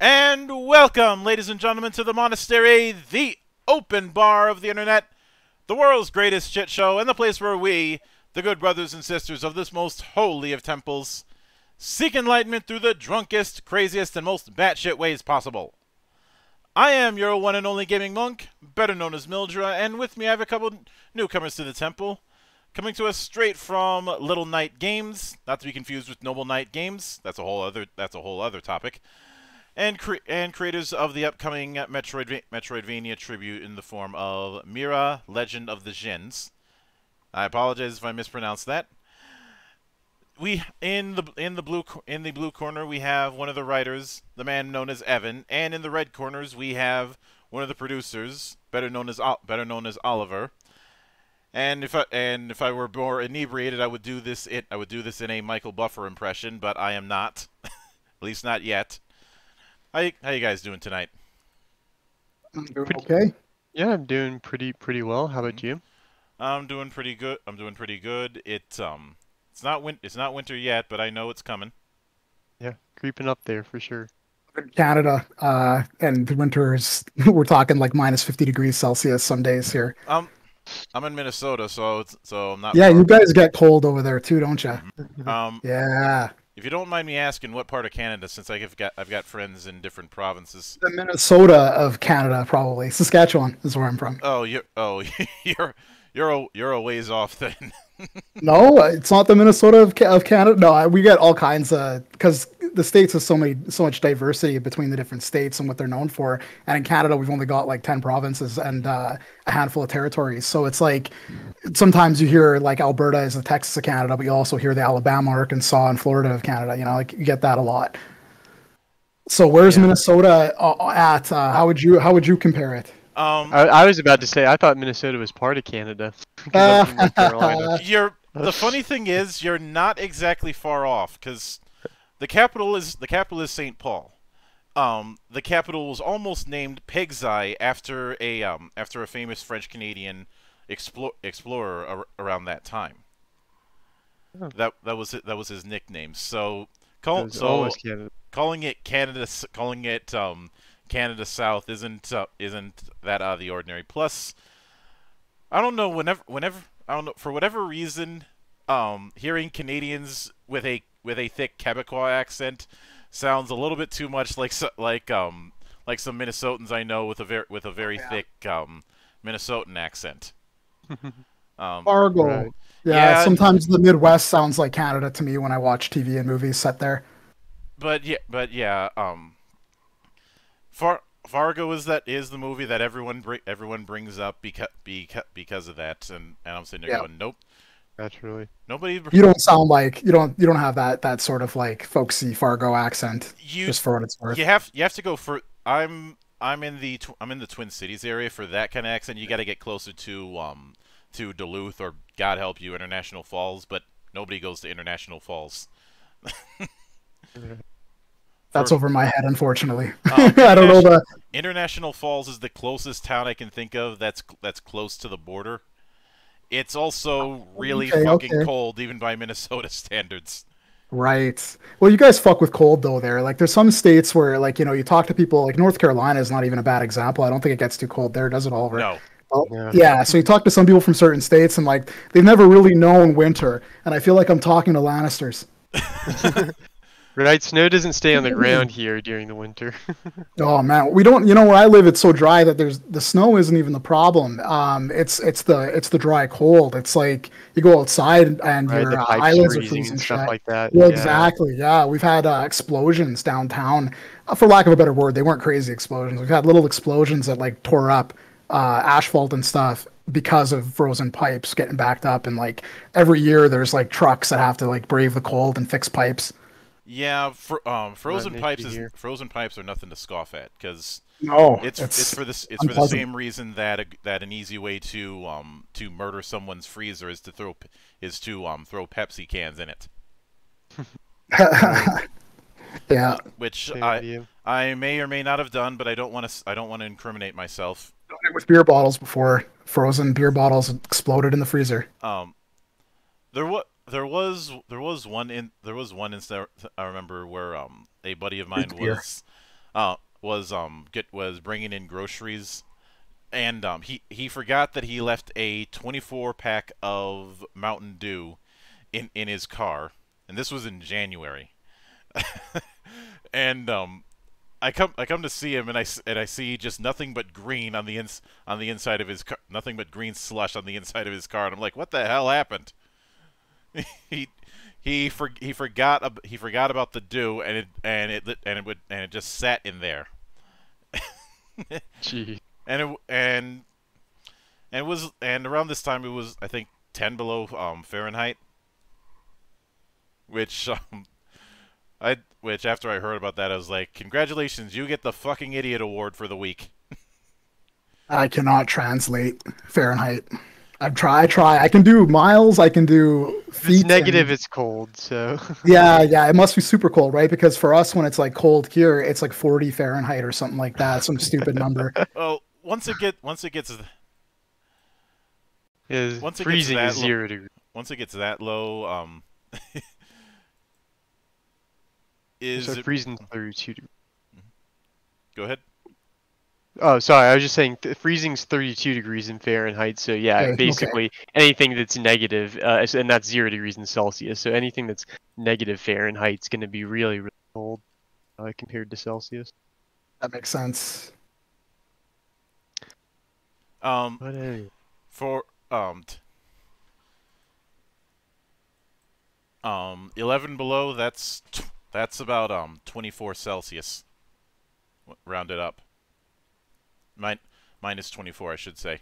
And welcome, ladies and gentlemen, to the monastery, the open bar of the internet, the world's greatest shit show, and the place where we, the good brothers and sisters of this most holy of temples, seek enlightenment through the drunkest, craziest, and most batshit ways possible. I am your one and only gaming monk, better known as Mildra, and with me I have a couple newcomers to the temple, coming to us straight from Little Knight Games, not to be confused with Noble Knight Games. That's a whole other that's a whole other topic. And cre and creators of the upcoming Metroid Metroidvania tribute in the form of Mira: Legend of the Djinns. I apologize if I mispronounced that. We in the in the blue in the blue corner we have one of the writers, the man known as Evan, and in the red corners we have one of the producers, better known as better known as Oliver. And if I and if I were more inebriated, I would do this. It I would do this in a Michael Buffer impression, but I am not, at least not yet. How how you guys doing tonight? I'm doing okay. Yeah, I'm doing pretty pretty well. How about you? I'm doing pretty good. I'm doing pretty good. It um, it's not win it's not winter yet, but I know it's coming. Yeah, creeping up there for sure. Canada, uh, and the winter is we're talking like minus fifty degrees Celsius some days here. Um, I'm in Minnesota, so so I'm not. Yeah, you guys get cold over there too, don't you? Um, yeah. If you don't mind me asking, what part of Canada? Since I've got I've got friends in different provinces. The Minnesota of Canada, probably Saskatchewan is where I'm from. Oh, you're oh you're you're a, you're a ways off then. no, it's not the Minnesota of, of Canada. No, we get all kinds of because the states have so many so much diversity between the different states and what they're known for. And in Canada, we've only got like ten provinces and uh, a handful of territories. So it's like sometimes you hear like Alberta is the Texas of Canada, but you also hear the Alabama, Arkansas, and Florida of Canada. You know, like you get that a lot. So where's yeah. Minnesota uh, at? Uh, how would you how would you compare it? Um, I, I, was about to say I thought Minnesota was part of Canada. you're the funny thing is you're not exactly far off because the capital is the capital is St. Paul. Um, the capital was almost named Pig's Eye after a um, after a famous French Canadian explore, explorer ar around that time. Oh. That that was it, that was his nickname. So call, so calling it Canada calling it um, Canada South isn't uh, isn't that out of the ordinary. Plus, I don't know. Whenever whenever I don't know for whatever reason, um, hearing Canadians with a with a thick Quebecois accent sounds a little bit too much like like um like some Minnesotans I know with a very with a very yeah. thick um Minnesotan accent. um, Fargo. Right. Yeah, yeah, sometimes the Midwest sounds like Canada to me when I watch TV and movies set there. But yeah, but yeah, um, Far Fargo is that is the movie that everyone everyone brings up because because because of that, and, and I'm sitting there yeah. going, nope. Naturally, nobody. You don't sound like you don't you don't have that that sort of like folksy Fargo accent. You just for what it's worth. You have you have to go for. I'm I'm in the I'm in the Twin Cities area for that kind of accent. You got to get closer to um to Duluth or God help you International Falls, but nobody goes to International Falls. That's over my head, unfortunately. Um, I don't know the International Falls is the closest town I can think of that's that's close to the border. It's also really okay, fucking okay. cold, even by Minnesota standards. Right. Well, you guys fuck with cold though. There, like, there's some states where, like, you know, you talk to people. Like North Carolina is not even a bad example. I don't think it gets too cold there, does it, Oliver? No. Well, yeah. yeah. So you talk to some people from certain states, and like they've never really known winter, and I feel like I'm talking to Lannisters. Right, snow doesn't stay on the ground here during the winter. oh man, we don't. You know, where I live, it's so dry that there's the snow isn't even the problem. Um, it's it's the it's the dry cold. It's like you go outside and right, your uh, eyelids are freezing and stuff shut. like that. Yeah, yeah, exactly. Yeah, we've had uh, explosions downtown. Uh, for lack of a better word, they weren't crazy explosions. We've had little explosions that like tore up uh, asphalt and stuff because of frozen pipes getting backed up. And like every year, there's like trucks that have to like brave the cold and fix pipes. Yeah, for, um, frozen pipes is frozen pipes are nothing to scoff at because no, it's, it's, it's for this it's unpleasant. for the same reason that a, that an easy way to um to murder someone's freezer is to throw is to um throw Pepsi cans in it. yeah, which I I may or may not have done, but I don't want to I don't want to incriminate myself. With beer bottles before frozen beer bottles exploded in the freezer. Um, there was there was there was one in there was one instance I remember where um a buddy of mine was uh, was um get was bringing in groceries, and um he he forgot that he left a 24 pack of Mountain Dew in in his car, and this was in January. and um I come I come to see him and I and I see just nothing but green on the ins on the inside of his car, nothing but green slush on the inside of his car, and I'm like, what the hell happened? he he for, he forgot ab- he forgot about the dew and it and it and it would and it just sat in there Gee. and it and and it was and around this time it was I think 10 below um Fahrenheit which um I which after I heard about that I was like congratulations you get the fucking idiot award for the week I cannot translate Fahrenheit. I've tried. I try. I can do miles. I can do feet. it's negative, and- it's cold. So yeah, yeah. It must be super cold, right? Because for us, when it's like cold here, it's like 40 Fahrenheit or something like that. Some stupid number. well once it get once it gets is Once it gets freezing that is low- zero degrees. once it gets that low um is So it, freezing 32 degrees. go ahead Oh, sorry. I was just saying th- freezing's 32 degrees in Fahrenheit. So yeah, Okay, okay. basically anything that's negative, uh, and that's zero degrees in Celsius. So anything that's negative Fahrenheit's going to be really, really cold uh, compared to Celsius. That makes sense. um But anyway, for um t- um 11 below that's t- that's about um 24 celsius W- rounded up Min- minus 24 i should say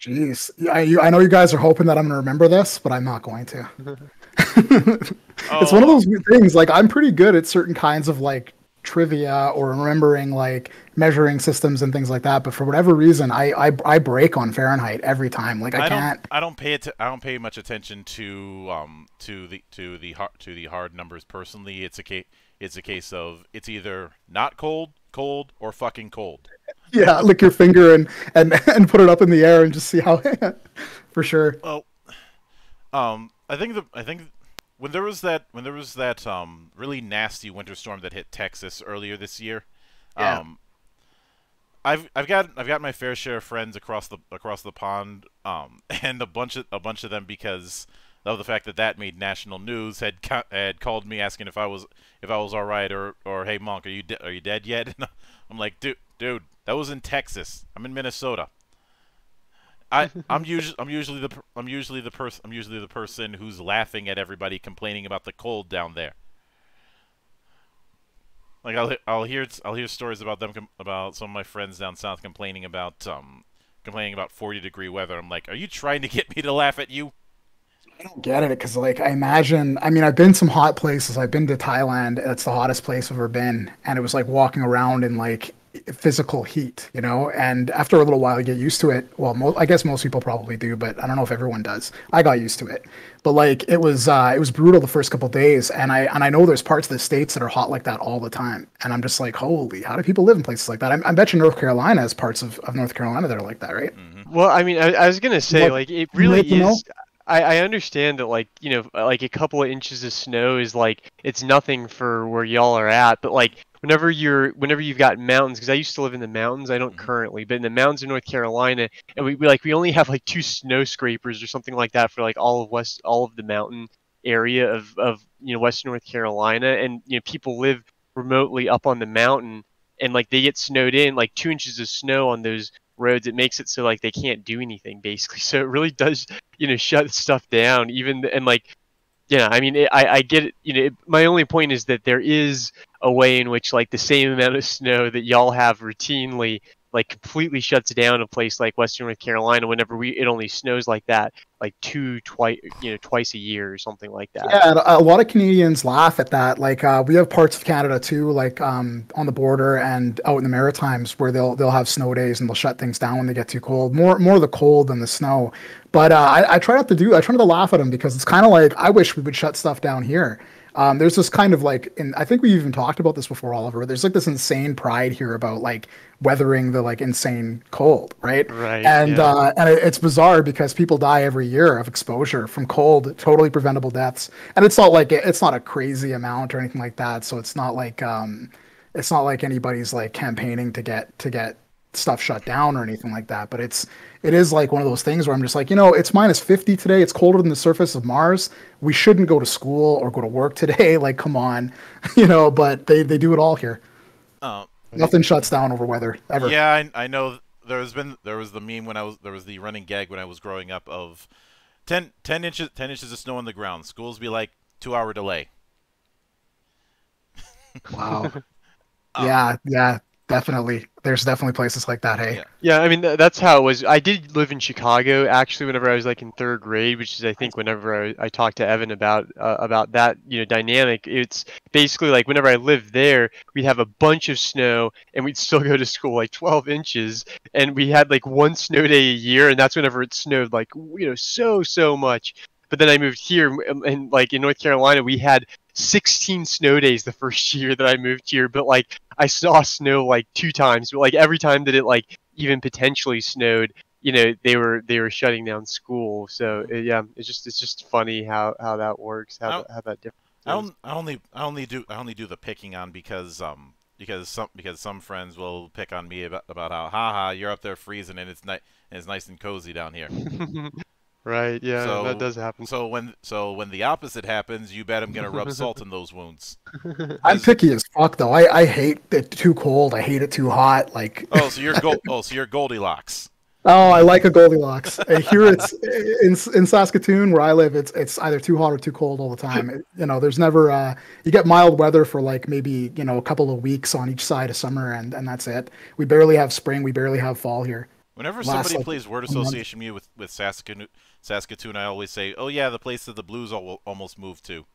Jeez, Yeah, I, you, I know you guys are hoping that I'm gonna remember this, but I'm not going to. It's one of Oh, those weird things. Like I'm pretty good at certain kinds of like trivia or remembering like measuring systems and things like that. But for whatever reason, I I, I break on Fahrenheit every time. Like I, I can't. don't. I don't pay it. I don't pay much attention to um to the to the hard to the hard numbers personally. It's a case. It's a case of it's either not cold, cold, or fucking cold. Yeah, lick your finger and and and put it up in the air and just see how. for sure. Well, um, I think the I think when there was that when there was that um really nasty winter storm that hit Texas earlier this year, Yeah. um, I've I've got I've got my fair share of friends across the across the pond, um, and a bunch of a bunch of them because of the fact that that made national news had had called me asking if I was if I was all right or or hey monk are you de- are you dead yet? And I'm like dude dude that was in Texas. I'm in Minnesota. I I'm usually I'm usually the I'm usually the person I'm usually the person who's laughing at everybody complaining about the cold down there. Like I'll I'll hear I'll hear stories about them com- about some of my friends down south complaining about um complaining about 40 degree weather. I'm like, are you trying to get me to laugh at you? I don't get it because, like, I imagine. I mean, I've been some hot places. I've been to Thailand. That's the hottest place I've ever been, and it was like walking around in like physical heat, you know. And after a little while, you get used to it. Well, mo- I guess most people probably do, but I don't know if everyone does. I got used to it, but like it was, uh, it was brutal the first couple days. And I and I know there's parts of the states that are hot like that all the time, and I'm just like, holy, how do people live in places like that? I, I bet you North Carolina has parts of, of North Carolina that are like that, right? Well, I mean, I, I was gonna say What- like it really is. know? I, I understand that like you know like a couple of inches of snow is like it's nothing for where y'all are at, but like whenever you're whenever you've got mountains because I used to live in the mountains. I don't Mhm. currently, but in the mountains of North Carolina, and we, we like we only have like two snow scrapers or something like that for like all of west all of the mountain area of of you know western North Carolina, and you know people live remotely up on the mountain and like they get snowed in like two inches of snow on those roads it makes it so like they can't do anything basically. So it really does you know shut stuff down even and like yeah i mean it, i i get it you know it, my only point is that there is a way in which like the same amount of snow that y'all have routinely like completely shuts down a place like western north carolina whenever we it only snows like that like two twice you know twice a year or something like that Yeah, a lot of Canadians laugh at that. Like uh, we have parts of Canada too, like um, on the border and out in the Maritimes, where they'll they'll have snow days and they'll shut things down when they get too cold. More more the cold than the snow. But uh, I, I try not to do. I try not to laugh at them because it's kind of like I wish we would shut stuff down here. Um, there's this kind of like, and I think we even talked about this before, Oliver. There's like this insane pride here about like weathering the like insane cold, right? Right, And yeah. uh, and it, it's bizarre because people die every year of exposure from cold, totally preventable deaths. And it's not like it's not a crazy amount or anything like that. So it's not like um, it's not like anybody's like campaigning to get to get stuff shut down or anything like that. But it's it is like one of those things where I'm just like, you know, it's minus 50 today. It's colder than the surface of Mars. We shouldn't go to school or go to work today. Like, come on, you know. But they they do it all here. Uh, Nothing shuts down over weather ever. yeah, I, I know. There has been there was the meme when I was there was the running gag when I was growing up of 10, 10 inches ten inches of snow on the ground. Schools be like two hour delay. Wow. yeah, yeah, definitely. There's definitely places like that. Hey. Yeah. I mean that's how it was. I did live in Chicago actually. Whenever I was like in third grade, which is I think whenever I, I talked to Evan about uh, about that you know dynamic, it's basically like whenever I lived there, we'd have a bunch of snow and we'd still go to school like 12 inches, and we had like one snow day a year, and that's whenever it snowed like you know so so much. But then I moved here, and like in North Carolina, we had 16 snow days the first year that I moved here. But like I saw snow like two times, but like every time that it like even potentially snowed, you know, they were they were shutting down school. So uh, yeah, it's just it's just funny how how that works, how how that differs. I, on, I only I only do I only do the picking on because um because some because some friends will pick on me about about how haha you're up there freezing and it's nice and it's nice and cozy down here. right? Yeah, So- that does happen. So when so when the opposite happens, you bet I'm gonna rub salt in those wounds. I'm picky as fuck though. I, I hate it too cold. I hate it too hot. Like Oh, so you're Gold, oh so you're Goldilocks. oh, I like a Goldilocks. Here it's in in Saskatoon where I live. It's it's either too hot or too cold all the time. It- you know, there's never uh, you get mild weather for like maybe you know a couple of weeks on each side of summer, and and that's it. We barely have spring. We barely have fall here. Whenever Last, somebody like, plays word association me with with Saskatoon, Saskatoon, I always say, "Oh yeah, the place that the Blues al- almost moved to."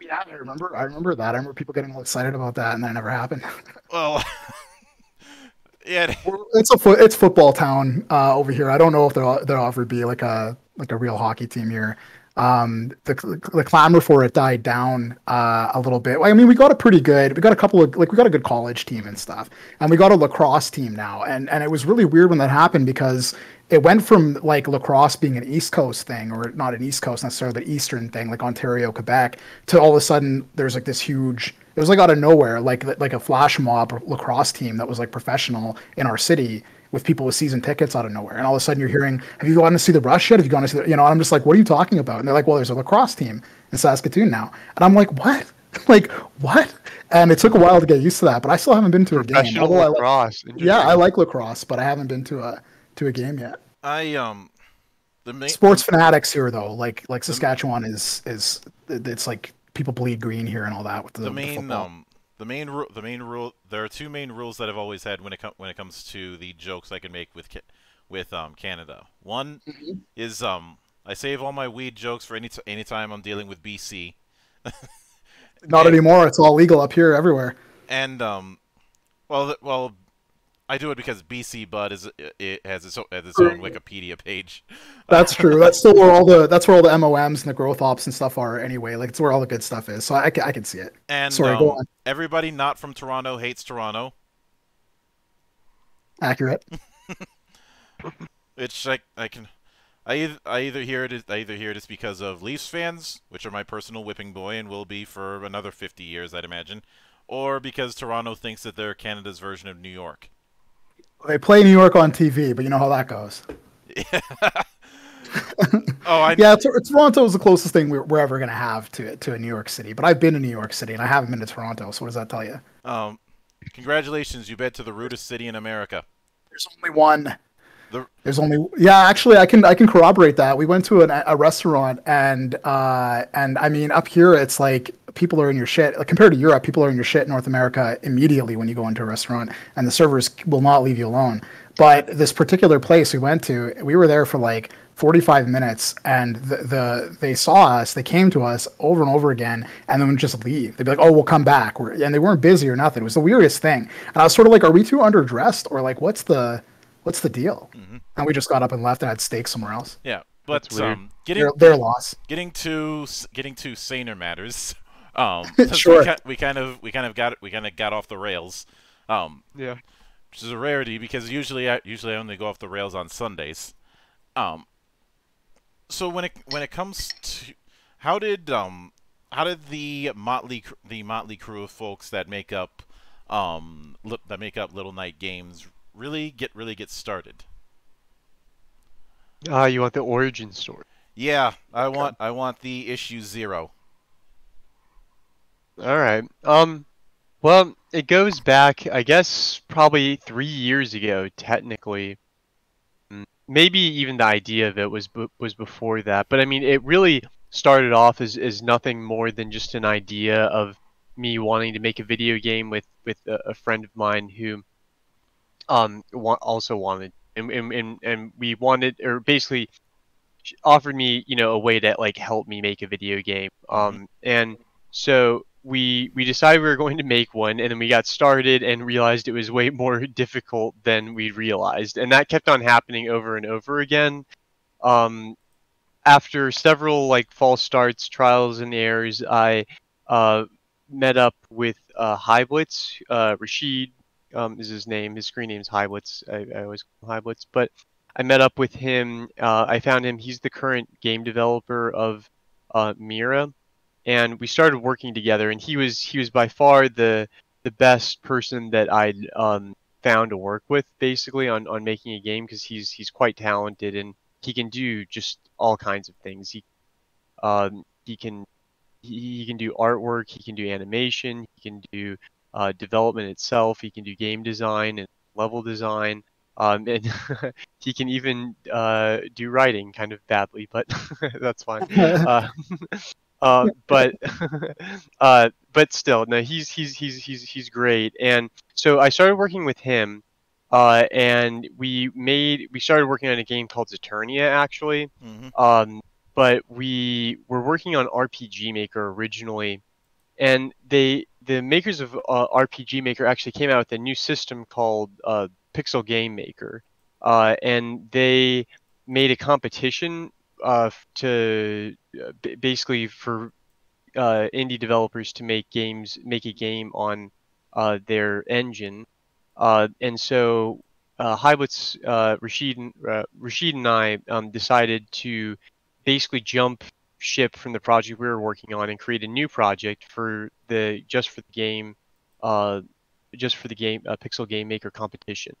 Yeah, I remember. I remember that. I remember people getting all excited about that, and that never happened. Well, yeah, it's a foot. It's football town uh, over here. I don't know if they'll they'll ever be like a like a real hockey team here. Um, the the clamor for it died down uh, a little bit. I mean, we got a pretty good. We got a couple of like we got a good college team and stuff, and we got a lacrosse team now. And and it was really weird when that happened because it went from like lacrosse being an East Coast thing, or not an East Coast necessarily, the Eastern thing, like Ontario, Quebec, to all of a sudden there's like this huge. It was like out of nowhere, like like a flash mob lacrosse team that was like professional in our city with people with season tickets out of nowhere. And all of a sudden you're hearing, "Have you gone to see the Rush yet? Have you gone to see the?" You know, and I'm just like, "What are you talking about?" And they're like, "Well, there's a lacrosse team in Saskatoon now," and I'm like, "What?" like what? And it took a while to get used to that, but I still haven't been to a game. Professional although I like- lacrosse. yeah, I like lacrosse, but I haven't been to a to a game yet. I um, the main Sports fanatics here, though, like like Saskatchewan is is it's like people bleed green here and all that with the, the the main football. um the main ru- the main rule there are two main rules that I've always had when it com- when it comes to the jokes I can make with ca- with um Canada. One Mm-hmm. is um I save all my weed jokes for any t- anytime I'm dealing with BC. Not anymore. It's all legal up here everywhere. And um well th- well I do it because BC Bud is it has its own, has its own Wikipedia page. That's true. That's still where all the that's where all the MOMs and the growth ops and stuff are anyway. Like it's where all the good stuff is. So I, I can see it. And Sorry, um, go on. everybody not from Toronto hates Toronto. Accurate. It's like I can, I either, I either hear it I either hear it is because of Leafs fans, which are my personal whipping boy and will be for another 50 years, I'd imagine, or because Toronto thinks that they're Canada's version of New York. They play New York on TV, but you know how that goes. Oh, I Yeah, Tor- Toronto is the closest thing we're, we're ever gonna have to to a New York City. But I've been to New York City and I haven't been to Toronto. So what does that tell you? um, congratulations, you bet to the rudest city in America. There's only one. The There's only yeah. Actually, I can I can corroborate that. We went to an, a restaurant and uh and I mean up here it's like people are in your shit. Like, compared to Europe, people are in your shit in North America immediately when you go into a restaurant, and the servers will not leave you alone. But this particular place we went to, we were there for like 45 minutes, and the, the they saw us, they came to us over and over again, and then would just leave. They'd be like, "Oh, we'll come back," We're, and they weren't busy or nothing. It was the weirdest thing, and I was sort of like, "Are we too underdressed, or like what's the what's the deal?" And we just got up and left and had steak somewhere else. yeah, but um, getting Their, their loss. getting to getting to saner matters. Um, Sure. we, ki- we kind of we kind of got we kind of got off the rails. Um, Yeah. which is a rarity because usually I usually I only go off the rails on Sundays. Um, so when it when it comes to how did um how did the motley the motley crew of folks that make up um, li- that make up Little Knight Games really get really get started. Ah, you want the origin story? Yeah, I want I want the issue zero. All right. Um, well, it goes back, I guess, probably three years ago, technically. Mm, Maybe even the idea of it was was before that, but I mean, it really started off as, as nothing more than just an idea of me wanting to make a video game with with a, a friend of mine who um wa- also wanted and, and and and we wanted or basically offered me you know a way to like help me make a video game um and so we we decided we were going to make one and then we got started and realized it was way more difficult than we realized. And that kept on happening over and over again. Um after several like false starts trials and errors i uh met up with uh uh Rashid um is his name. His screen name's Highblitz I, I always call him Highblitz but I met up with him uh I found him. He's the current game developer of uh Mira and we started working together and he was he was by far the the best person that I'd um, found to work with basically on, on making a game because he's he's quite talented and he can do just all kinds of things. He um, he can he, he can do artwork he can do animation he can do uh, development itself he can do game design and level design um, and he can even uh, do writing kind of badly but that's fine. Uh, uh, but uh, but still, no, he's he's he's he's he's great. And so I started working with him, uh, and we made we started working on a game called Zaturnia actually. hmm Um, but we were working on RPG Maker originally, and they the makers of uh, RPG Maker actually came out with a new system called uh, Pixel Game Maker, uh, and they made a competition uh, to uh, basically for uh, indie developers to make games, make a game on uh, their engine, uh, and so uh, Highblitz, uh, Rashid, Rashid and I um, decided to basically jump ship from the project we were working on and create a new project for the just for the game, uh, just for the game Pixel Game Maker competition,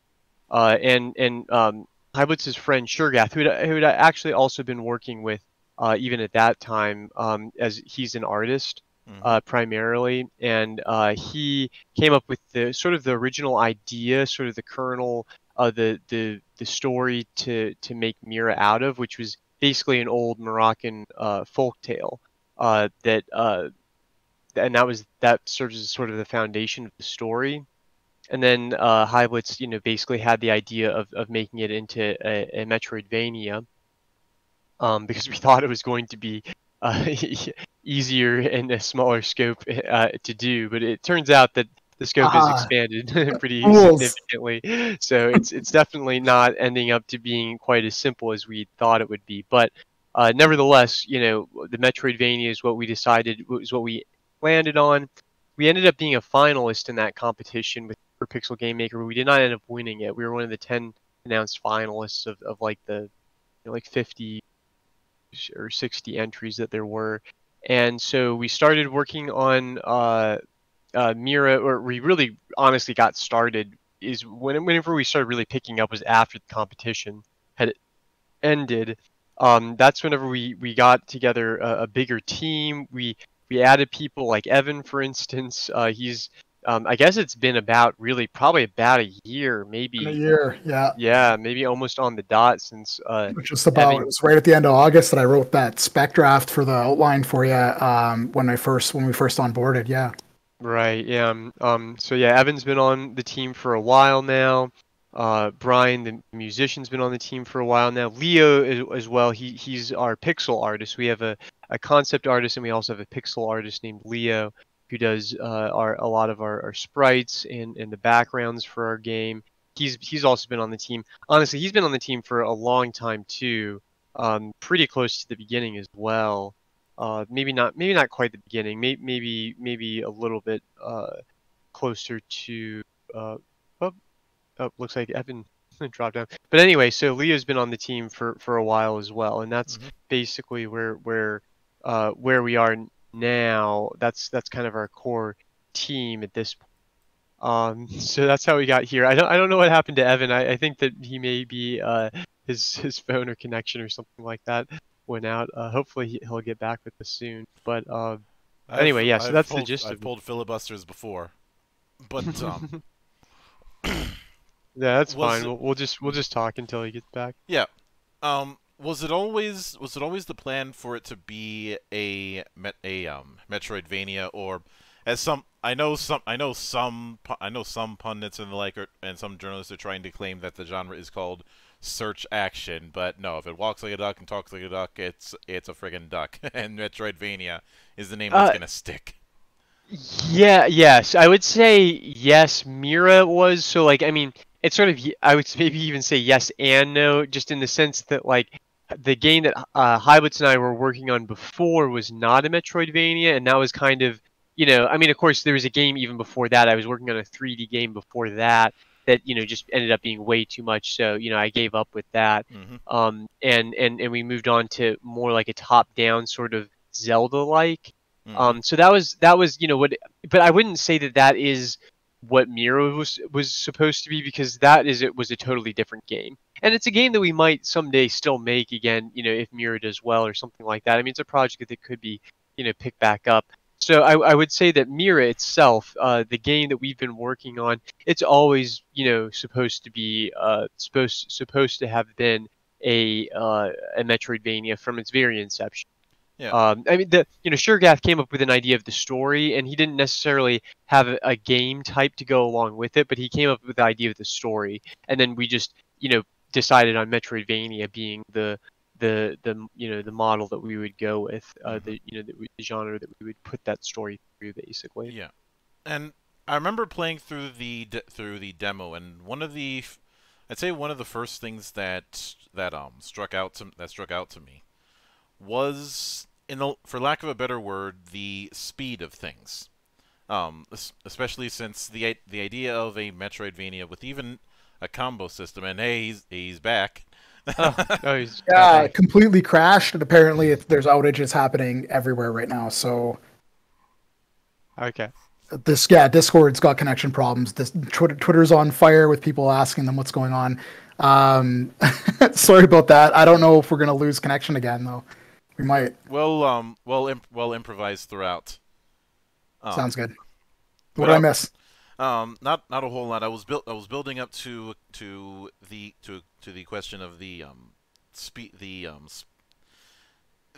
uh, and and um, Highblitz's friend Shergath, who who had actually also been working with uh, even at that time um, as he's an artist Mhm. uh, primarily, and uh, he came up with the sort of the original idea, sort of the kernel of the the the story to to make Mira out of, which was basically an old Moroccan uh, folk tale uh, that uh, and that was that serves as sort of the foundation of the story. And then uh, Highblitz, you know, basically had the idea of, of making it into a, a Metroidvania um, because we thought it was going to be uh, easier and a smaller scope uh, to do, but it turns out that the scope has Ah. expanded pretty significantly. So it's it's definitely not ending up to being quite as simple as we thought it would be. But uh, nevertheless, you know, the Metroidvania is what we decided was what we landed on. We ended up being a finalist in that competition with for Pixel Game Maker, but we did not end up winning it. We were one of the ten announced finalists of, of like the you know, like 50 or 60 entries that there were. And so we started working on uh, uh, Mira, or we really honestly got started is when, whenever we started really picking up was after the competition had ended. Um, that's whenever we, we got together a, a bigger team. We we added people like Evan, for instance. Uh, he's um, I guess it's been about really probably about a year, maybe a year, yeah. yeah, maybe almost on the dot since uh, Just about. Having- It was right at the end of August that I wrote that spec draft for the outline for you. Um, when I first when we first onboarded, yeah. Right. Yeah. Um, um. So yeah, Evan's been on the team for a while now. Uh, Brian, the musician's been on the team for a while now. Leo as, as well. He he's our pixel artist. We have a, a concept artist and we also have a pixel artist named Leo who does uh, our a lot of our, our sprites and, and the backgrounds for our game. He's he's also been on the team. Honestly, he's been on the team for a long time too. Um, pretty close to the beginning as well. Uh, maybe not maybe not quite the beginning. Maybe maybe maybe a little bit uh, closer to. Uh, oh, oh, looks like Evan dropped down. But anyway, so Leo's been on the team for, for a while as well, and that's Mhm. basically where where uh, where we are now. That's that's kind of our core team at this point. Um, so that's how we got here. I don't I don't know what happened to Evan. I, I think that he may be uh, his his phone or connection or something like that went out. Uh, hopefully he, he'll get back with us soon. But uh, Anyway, yeah, so I've that's the gist I've of pulled filibusters before, but um, yeah, that's Was fine. it- We'll, we'll just we'll just talk until he gets back. yeah. Um, was it always was it always the plan for it to be a met, a um Metroidvania or as some I know some I know some I know some pundits and the like are, and some journalists are trying to claim that the genre is called search action, but no, if it walks like a duck and talks like a duck, it's it's a friggin' duck, and Metroidvania is the name that's Uh, gonna stick. Yeah, yes, I would say yes. Mira was so like I mean it's sort of I would maybe even say yes and no, just in the sense that like the game that uh, and I were working on before was not a Metroidvania, and that was kind of you know I mean of course there was a game even before that. I was working on a 3D game before that that you know just ended up being way too much, so you know I gave up with that. hmm um, and and and we moved on to more like a top-down sort of Zelda-like. Mhm. Um, so that was that was you know what, but I wouldn't say that that is what Mira was was supposed to be because that is it was a totally different game, and it's a game that we might someday still make again. You know, if Mira does well or something like that. I mean, it's a project that could be you know picked back up. So I, I would say that Mira itself, uh, the game that we've been working on, it's always you know supposed to be uh, supposed supposed to have been a uh, a Metroidvania from its very inception. Yeah. Um, I mean, the you know Shergath came up with an idea of the story, and he didn't necessarily have a, a game type to go along with it, but he came up with the idea of the story, and then we just you know decided on Metroidvania being the the the you know the model that we would go with, uh, the you know the, the genre that we would put that story through, basically. Yeah, and I remember playing through the through the demo, and one of the, f- I'd say one of the first things that that um struck out to that struck out to me was, in the for lack of a better word, the speed of things. Um, especially since the the idea of a Metroidvania with even a combo system, and hey, he's he's back. oh, oh, he's Yeah, okay. it completely crashed, and apparently it, there's outages happening everywhere right now. So okay. this, yeah, Discord's got connection problems. This Twitter, Twitter's on fire with people asking them what's going on. Um, sorry about that. I don't know if we're gonna lose connection again though. We might. well, um, well, imp- well improvised throughout. Um, Sounds good. but What did I I'll- miss? Um, not not a whole lot. I was built. I was building up to to the to to the question of the um speed the um s-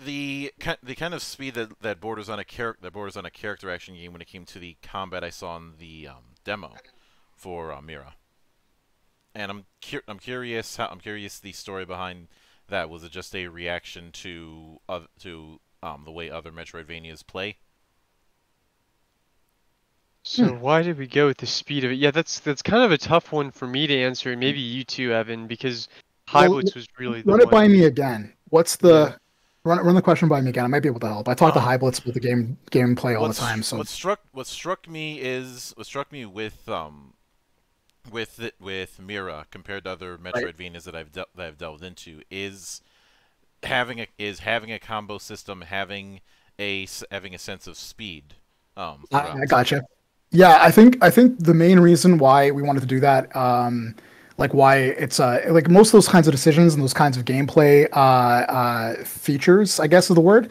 the the kind of speed that that borders on a character that borders on a character action game when it came to the combat I saw in the um, demo for uh, Mira. And I'm cur- I'm curious how I'm curious the story behind that. Was it just a reaction to uh, to um the way other Metroidvanias play? So Hmm. why did we go with the speed of it? Yeah, that's that's kind of a tough one for me to answer, and maybe you too, Evan, because Well, Highblitz was really the Run it one. by me again. What's the run? Run the question by me again. I might be able to help. I talk to Uh, Highblitz with the game gameplay all the time. So what struck what struck me is what struck me with um with it, with Mira compared to other Metroidvanias that I've de- that I've delved into is having a is having a combo system, having a s- having a sense of speed. Um, I, throughout. I gotcha. Yeah, I think I think the main reason why we wanted to do that, um, like why it's uh, like most of those kinds of decisions and those kinds of gameplay uh, uh, features, I guess is the word.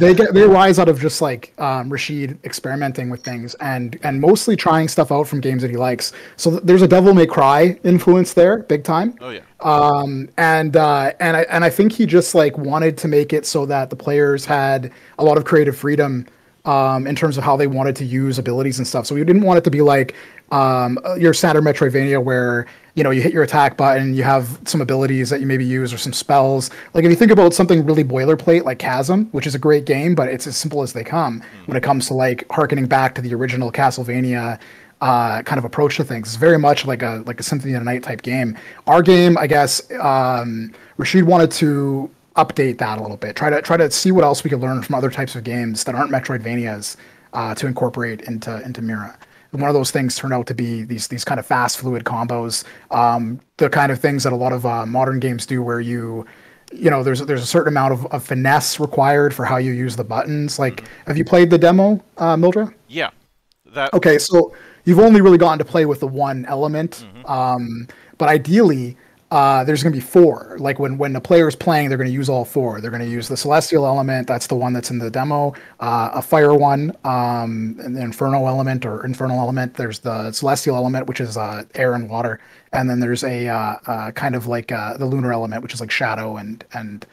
They get they arise out of just like um, Rashid experimenting with things and and mostly trying stuff out from games that he likes. So th- there's a Devil May Cry influence there, big time. Oh yeah, um and uh and i and i think he just like wanted to make it so that the players had a lot of creative freedom um in terms of how they wanted to use abilities and stuff so we didn't want it to be like um your standard metroidvania where you know you hit your attack button you have some abilities that you maybe use or some spells like if you think about something really boilerplate like chasm which is a great game but it's as simple as they come when it comes to like harkening back to the original castlevania uh, kind of approach to things. It's very much like a like a Symphony of the Night type game. Our game, I guess, um, Rashid wanted to update that a little bit. Try to try to see what else we could learn from other types of games that aren't Metroidvanias uh, to incorporate into into Mira. And one of those things turned out to be these these kind of fast fluid combos, um, the kind of things that a lot of uh, modern games do, where you you know there's there's a certain amount of, of finesse required for how you use the buttons. Like, have you played the demo, uh, Mildred? yeah. that Okay, so you've only really gotten to play with the one element, Mm-hmm. um, but ideally, uh, there's going to be four. Like when when the player is playing, they're going to use all four. They're going to use the celestial element. That's the one that's in the demo. Uh, a fire one, um, and the inferno element or infernal element. There's the celestial element, which is uh, air and water, and then there's a uh, uh, kind of like uh, the lunar element, which is like shadow and and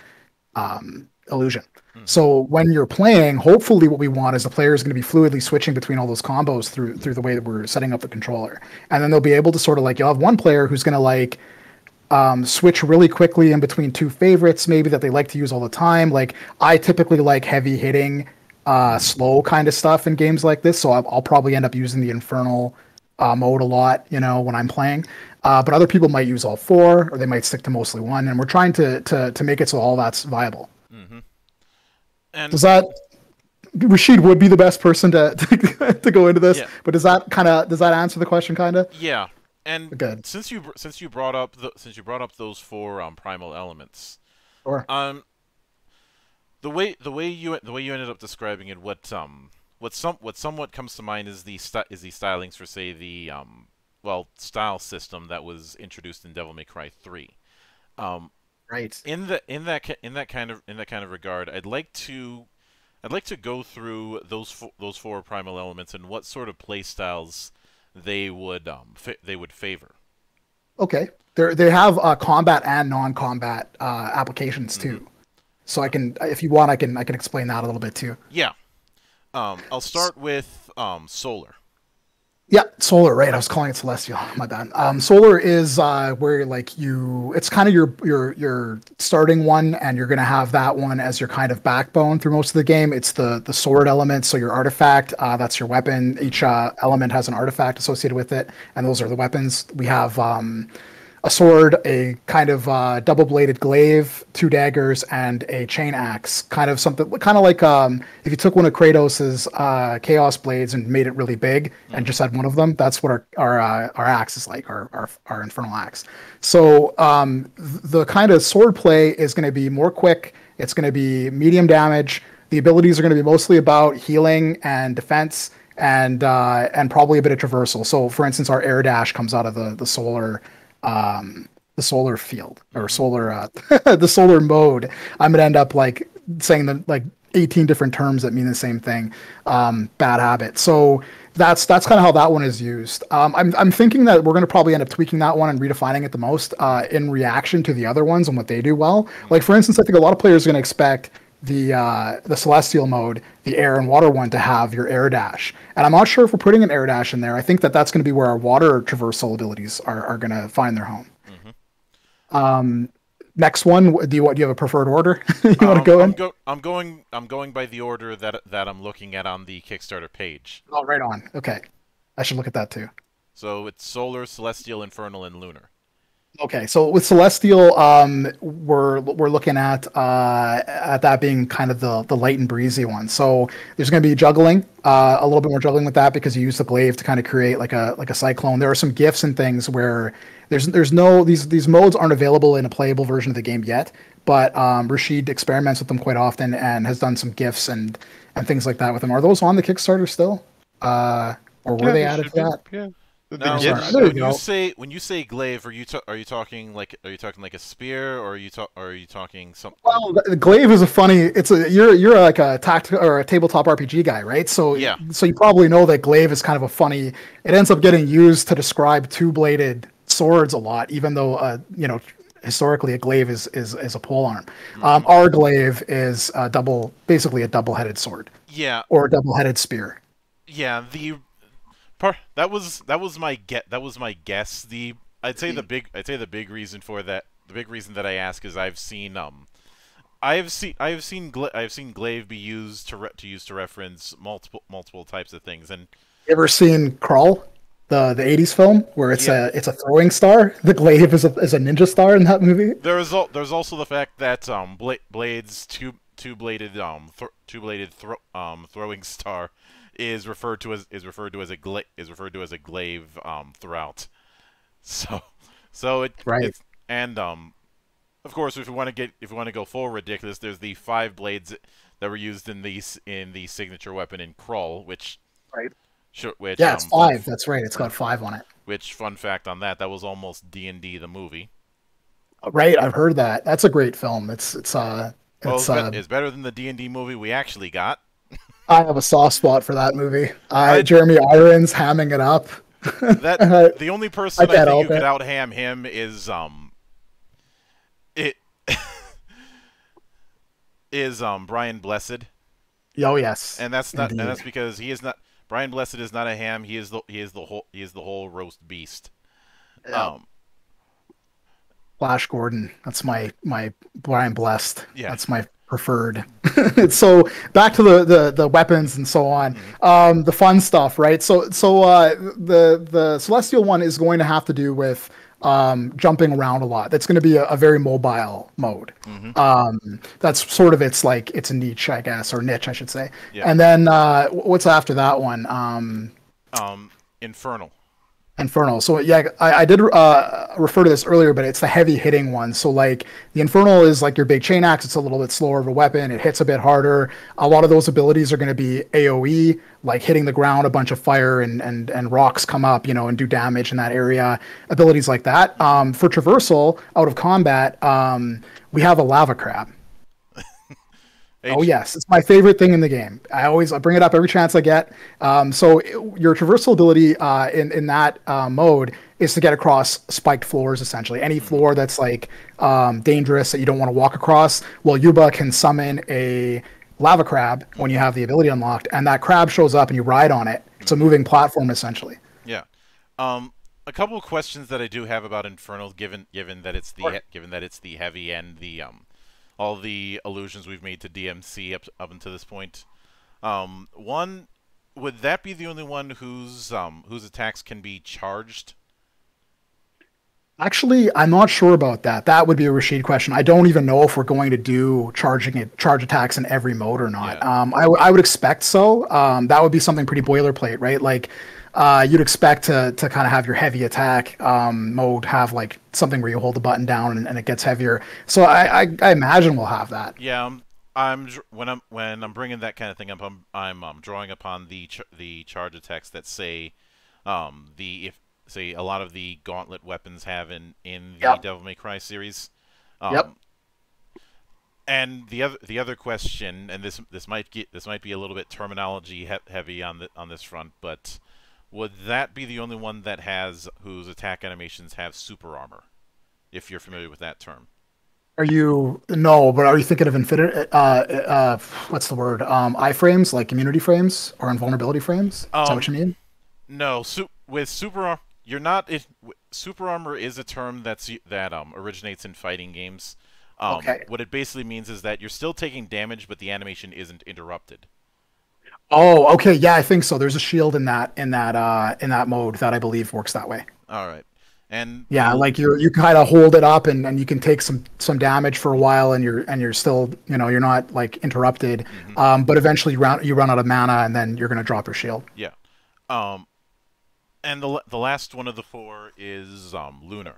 um, illusion. So when you're playing, hopefully what we want is the player is going to be fluidly switching between all those combos through through the way that we're setting up the controller, and then they'll be able to sort of like you'll have one player who's going to like um, switch really quickly in between two favorites, maybe that they like to use all the time. Like I typically like heavy hitting, uh, slow kind of stuff in games like this, so I'll, I'll probably end up using the infernal uh, mode a lot, you know, when I'm playing. Uh, but other people might use all four, or they might stick to mostly one, and we're trying to to to make it so all that's viable. Mm-hmm. and Does that Rashid would be the best person to to, to go into this? Yeah. But does that kind of does that answer the question? Kind of. yeah, and Good. since you since you brought up the since you brought up those four um primal elements, Or um, the way the way you the way you ended up describing it, what um what some what somewhat comes to mind is the is the stylings for say the um well style system that was introduced in Devil May Cry three. Um, right. in the in that in that kind of in that kind of regard, I'd like to I'd like to go through those fo- those four primal elements and what sort of play styles they would um fa- they would favor. Okay. They they have uh, combat and non-combat uh, applications too. So I can, if you want, I can I can explain that a little bit too. Yeah. Um, I'll start with um, solar. Yeah, solar, right? I was calling it celestial. My bad. Um, solar is uh, where like you, it's kind of your your your starting one, and you're gonna have that one as your kind of backbone through most of the game. It's the the sword element, so your artifact, uh, that's your weapon. Each uh, element has an artifact associated with it, and those are the weapons. We have um, a sword, a kind of uh, double-bladed glaive, two daggers, and a chain axe. Kind of something, kind of like um, if you took one of Kratos's uh, chaos blades and made it really big and just had one of them. That's what our our uh, our axe is like, our our, our infernal axe. So um, th- the kind of sword play is going to be more quick. It's going to be medium damage. The abilities are going to be mostly about healing and defense. And uh, and probably a bit of traversal. So, for instance, our air dash comes out of the the solar um, the solar field or solar uh, the solar mode, I'm gonna end up like saying the like 18 different terms that mean the same thing. Um, bad habit. So that's that's kind of how that one is used. Um, I'm I'm thinking that we're gonna probably end up tweaking that one and redefining it the most uh, in reaction to the other ones and what they do well. Like for instance, I think a lot of players are gonna expect the uh, the celestial mode, the air and water one, to have your air dash. And I'm not sure if we're putting an air dash in there. I think that that's going to be where our water traversal abilities are, are going to find their home. Um, next one, do you want? Do you have a preferred order you want to Um, go I'm in? Go- I'm going. I'm going by the order that that I'm looking at on the Kickstarter page. Oh, right on. Okay, I should look at that too. So it's solar, celestial, infernal, and lunar. Okay, so with Celestial, um, we're we're looking at uh, at that being kind of the the light and breezy one. So there's going to be juggling, uh, a little bit more juggling with that because you use the glaive to kind of create like a like a cyclone. There are some gifts and things where there's there's no these these modes aren't available in a playable version of the game yet, but um, Rashid experiments with them quite often and has done some gifts and and things like that with them. Are those on the Kickstarter still, uh, or were Yeah, they added to that? Yeah. The- the Now, Yeah, gifts- you when you say when you say glaive, are you ta- are you talking like are you talking like a spear or are you ta- or are you talking something? Well, the, the glaive is a funny. It's a you're you're like a tactical or a tabletop RPG guy, right? So Yeah. So you probably know that glaive is kind of a funny. It ends up getting used to describe two bladed swords a lot, even though uh you know historically a glaive is is is a pole arm. Um, our glaive is a double, basically a double headed sword yeah, or a double headed spear. yeah. The par- that was that was my get that was my guess. The I'd say the big I'd say the big reason for that the big reason that I ask is I've seen um I have seen I have seen gla- I have seen glaive be used to re- to use to reference multiple multiple types of things and You ever seen Krull, the the '80s film where it's Yeah. a it's a throwing star? The glaive is a is a ninja star in that movie. There is al- there's also the fact that um bla- blades two two bladed um th- two bladed thro- um throwing star is referred to as is referred to as a gla- is referred to as a glaive um throughout. So so it Right. it's, and um of course if you want to get if you want to go full ridiculous there's the five blades that were used in the in the signature weapon in Krull which Right. Sure, which, Yeah, it's um, five. That's right. It's got five on it. Which fun fact on that? That was almost D and D the movie. Right, I've heard that. That's a great film. It's it's uh Well, it's it's, be- uh, it's better than the D and D movie we actually got. I have a soft spot for that movie. Uh, I- Jeremy Irons hamming it up. That the only person I, can't think you could out ham him is um it is um Brian Blessed, Oh yes. and that's not Indeed. and that's because he is not Brian Blessed is not a ham. He is the he is the whole he is the whole roast beast. Yeah. Um, Flash Gordon. That's my my Brian Blessed. Yeah. That's my preferred. so back to the, the the weapons and so on. Mm-hmm. Um, the fun stuff, right? So so uh, the the celestial one is going to have to do with um, jumping around a lot. That's going to be a, a very mobile mode. Mm-hmm. Um, that's sort of its like its a niche, I guess, or niche, I should say. Yeah. And then uh, what's after that one? Um, um, Infernal. Infernal. So yeah, I, I did uh, refer to this earlier, but it's the heavy hitting one. So like the Infernal is like your big chain axe. It's a little bit slower of a weapon. It hits a bit harder. A lot of those abilities are going to be AOE, like hitting the ground, a bunch of fire and and and rocks come up, you know, and do damage in that area. Abilities like that. Um, for traversal out of combat, um, we have a lava crab. Oh yes, it's my favorite thing in the game. I always I bring it up every chance I get. Um, so it- your traversal ability uh, in in that uh, mode is to get across spiked floors. Essentially, any floor that's like um, dangerous that you don't want to walk across. Well, Yuba can summon a lava crab when you have the ability unlocked, and that crab shows up and you ride on it. It's a moving platform essentially. Yeah. Um, a couple of questions that I do have about Infernal, given given that it's the Sure. given that it's the heavy and the um, all the allusions we've made to DMC up up until this point. Um, one, would that be the only one whose um whose attacks can be charged? Actually, I'm not sure about that. That would be a Rashid question. I don't even know if we're going to do charging it, charge attacks in every mode or not. Yeah. Um, I, w- I would expect so. Um, that would be something pretty boilerplate, right? Like, uh, you'd expect to to kind of have your heavy attack um, mode have like something where you hold the button down and, and it gets heavier. So I, I, I imagine we'll have that. Yeah, um, I'm when I'm when I'm bringing that kind of thing up, I'm I'm um, drawing upon the ch- the charge attacks that say, um, the if say a lot of the gauntlet weapons have in in the Yep. Devil May Cry series. Um, Yep. And the other the other question, and this this might get this might be a little bit terminology he- heavy on the on this front, but would that be the only one that has whose attack animations have super armor? If you're familiar with that term. Are you no? But are you thinking of infinite? Uh, uh, what's the word? Um, iframes like immunity frames or invulnerability frames? Is that Um, what you mean? No, su- with super armor, you're not. W- super armor is a term that's that um originates in fighting games. Um, Okay. What it basically means is that you're still taking damage, but the animation isn't interrupted. Oh, okay, yeah, I think so. There's a shield in that in that uh in that mode that I believe works that way. All right, and Yeah, like you're you kind of hold it up and, and you can take some some damage for a while and you're and you're still you know you're not like interrupted, um, but eventually you run you run out of mana and then you're gonna drop your shield. yeah, um, and the the last one of the four is um lunar.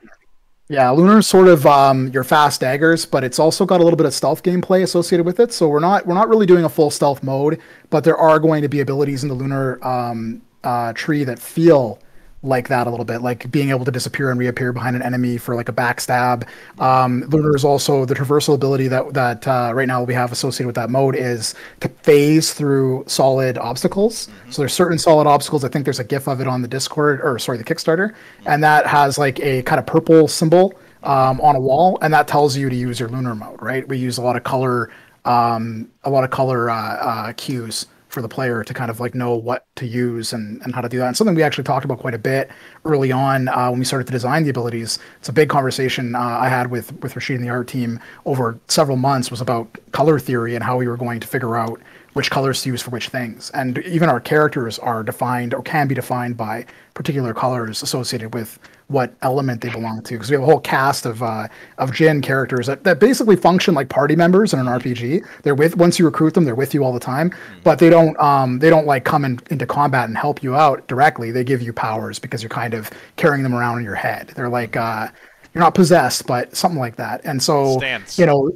Yeah, Lunar's sort of um, your fast daggers, but it's also got a little bit of stealth gameplay associated with it. So we're not we're not really doing a full stealth mode, but there are going to be abilities in the Lunar um, uh, tree that feel like that a little bit, like being able to disappear and reappear behind an enemy for like a backstab. Um, Lunar is also the traversal ability that that uh, right now we have associated with that mode is to phase through solid obstacles. So there's certain solid obstacles. I think there's a GIF of it on the Discord or sorry the Kickstarter, and that has like a kind of purple symbol um, on a wall, and that tells you to use your lunar mode. Right? We use a lot of color, um, a lot of color uh, uh, cues for the player to kind of like know what to use and, and how to do that. And something we actually talked about quite a bit early on uh, when we started to design the abilities. It's a big conversation uh, I had with with Rashid and the art team over several months was about color theory and how we were going to figure out which colors to use for which things. And even our characters are defined or can be defined by particular colors associated with what element they belong to. Because we have a whole cast of uh, of Djinn characters that, that basically function like party members in an RPG. They're with once you recruit them, they're with you all the time. But they don't um, they don't like come in, into combat and help you out directly. They give you powers because you're kind of carrying them around in your head. They're like uh, you're not possessed, but something like that. And so Stance. you know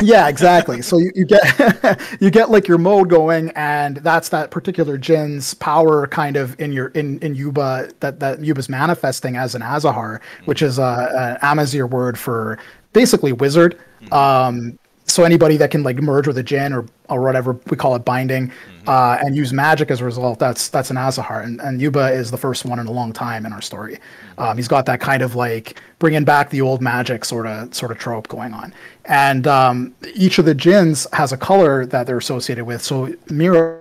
Yeah, exactly. so you, you get you get like your mode going, and that's that particular Djinn's power kind of in your in in Yuba that that Yuba's manifesting as an Azahar, which mm-hmm. is a, an Amazigh word for basically wizard. Mm-hmm. Um, so anybody that can like merge with a Djinn or or whatever we call it binding, uh, and use magic as a result, that's that's an Azahar, and, and Yuba is the first one in a long time in our story. Um, he's got that kind of like bringing back the old magic sort of sort of trope going on, and um, each of the Djinns has a color that they're associated with. So Mira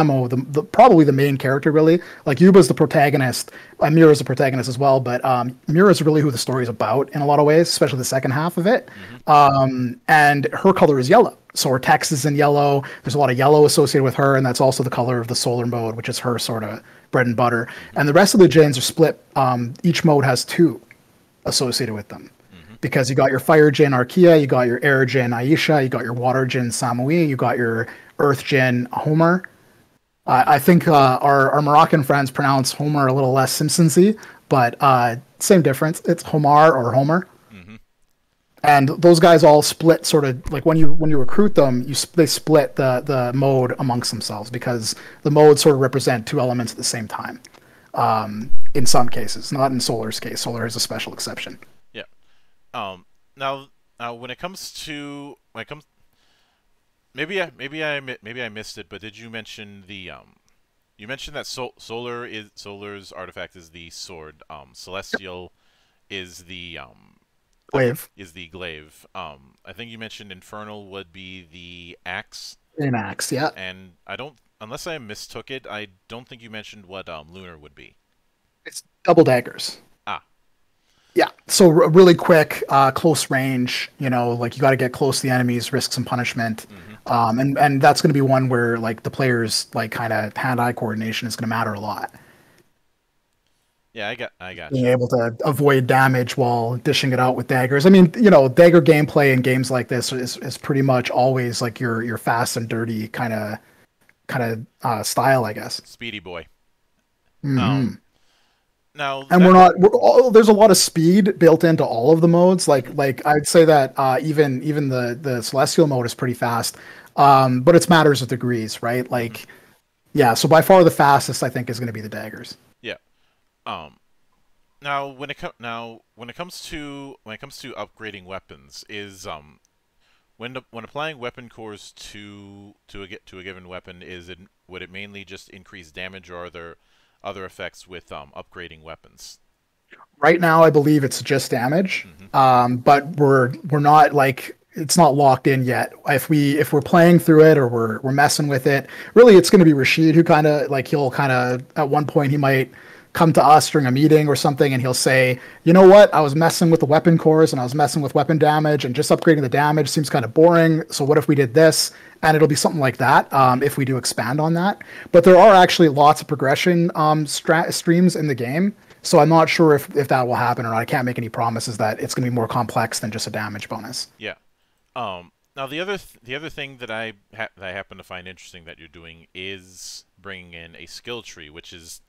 Amo, the, the probably the main character really. Like Yuba's the protagonist, and Mira's the protagonist as well. But um, Mira's really who the story's about in a lot of ways, especially the second half of it. Um, and her color is yellow, so her text is in yellow. There's a lot of yellow associated with her, and that's also the color of the solar mode, which is her sort of bread and butter. And the rest of the Djinns are split. Um, each mode has two associated with them. Because you got your fire Djinn Arkia, you got your air Djinn Aisha, you got your water Djinn Samui, you got your earth Djinn Homer, I I think uh, our, our Moroccan friends pronounce Homer a little less Simpsonsy, but uh, same difference. It's Homar or Homer. And those guys all split sort of like when you when you recruit them, you sp- they split the the mode amongst themselves because the modes sort of represent two elements at the same time. Um, in some cases, not in Solar's case. Solar is a special exception. Yeah. Um. Now, now, when it comes to when it comes, maybe I maybe I maybe I missed it, but did you mention the um? You mentioned that Sol- Solar is Solar's artifact is the sword. Um, Celestial is the um Wave is the glaive. Um, I think you mentioned Infernal would be the axe, in axe, yeah. and I don't unless I mistook it. I don't think you mentioned what um Lunar would be. It's double daggers. Ah. Yeah. So r- really quick, uh, close range. You know, like you got to get close to the enemies, risk some punishment. Um, and and that's going to be one where like the players like kind of hand-eye coordination is going to matter a lot. Yeah, I got I got Being you. able to avoid damage while dishing it out with daggers. I mean, you know, dagger gameplay in games like this is, is pretty much always like your your fast and dirty kind of kind of uh, style, I guess. Speedy boy. Mhm. Um, now and we're not we're all, there's a lot of speed built into all of the modes like like i'd say that uh, even even the the celestial mode is pretty fast um but it's matters of degrees right like yeah so by far the fastest i think is going to be the daggers Yeah. Um. Now, when it com- now when it comes to when it comes to upgrading weapons, is um when the, when applying weapon cores to to a get to a given weapon, is it would it mainly just increase damage, or are there other effects with um upgrading weapons? right now i believe it's just damage um but we're we're not like it's not locked in yet if we if we're playing through it or we're we're messing with it really it's going to be rashid who kind of like he'll kind of at one point he might come to us during a meeting or something and he'll say you know what i was messing with the weapon cores and i was messing with weapon damage and just upgrading the damage seems kind of boring so what if we did this and it'll be something like that um, if we do expand on that but there are actually lots of progression um, streams in the game so I'm not sure if, if that will happen or not. I can't make any promises that it's going to be more complex than just a damage bonus. Yeah. Um. Now the other th- the other thing that I ha- that I happen to find interesting that you're doing is bringing in a skill tree, which is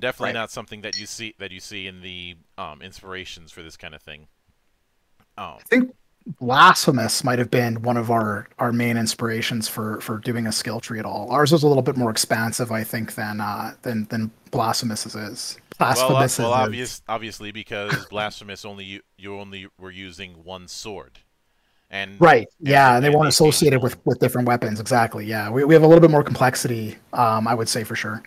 definitely Right. not something that you see that you see in the um, inspirations for this kind of thing. Um. I think Blasphemous might have been one of our, our main inspirations for, for doing a skill tree at all. Ours was a little bit more expansive, I think, than uh, than than Blasphemous's is. Well, uh, Blasphemous well, is. obvious, obviously, because blasphemous only you, you only were using one sword, and Right. Yeah, and they weren't associated with, with different weapons. Exactly. Yeah, we, we have a little bit more complexity. Um, I would say for sure.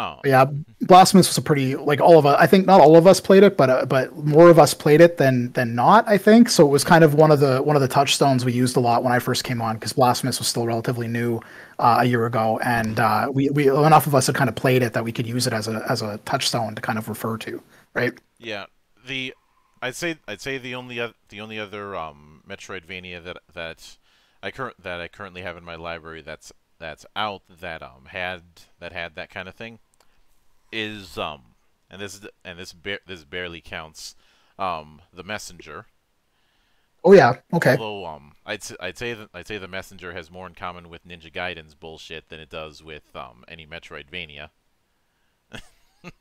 Oh, yeah, Blasphemous was a pretty like all of us. I think not all of us played it, but uh, but more of us played it than than not. I think so. It was kind of one of the one of the touchstones we used a lot when I first came on because Blasphemous was still relatively new uh, a year ago, and uh, we we enough of us had kind of played it that we could use it as a as a touchstone to kind of refer to, right? Yeah, the I'd say I'd say the only oth- the only other um, Metroidvania that that I current that I currently have in my library that's that's out that um had that had that kind of thing is um and this is- and this ba- this barely counts um the messenger. Oh yeah, okay. although um I'd I'd say that I'd say the messenger has more in common with Ninja Gaiden's bullshit than it does with um any Metroidvania.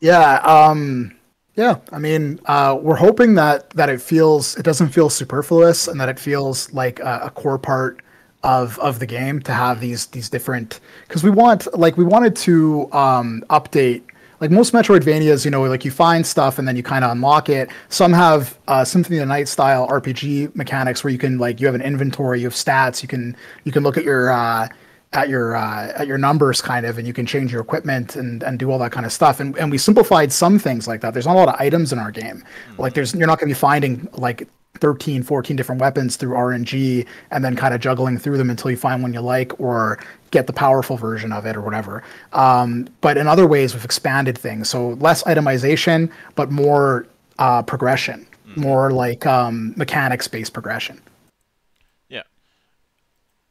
Yeah, um, Yeah, I mean, uh, we're hoping that that it feels it doesn't feel superfluous and that it feels like a, a core part of of the game to have these these different because we want like we wanted to um, update like most Metroidvanias, you know, like you find stuff and then you kind of unlock it. Some have uh, Symphony of the Night style RPG mechanics where you can like you have an inventory, you have stats, you can you can look at your uh, at your uh, at your numbers kind of and you can change your equipment and, and do all that kind of stuff and, and we simplified some things like that there's not a lot of items in our game mm-hmm. like there's you're not going to be finding like 13 14 different weapons through rng and then kind of juggling through them until you find one you like or get the powerful version of it or whatever. Um, but in other ways we've expanded things. So less itemization but more uh, progression mm-hmm. more like um, mechanics based progression. Yeah.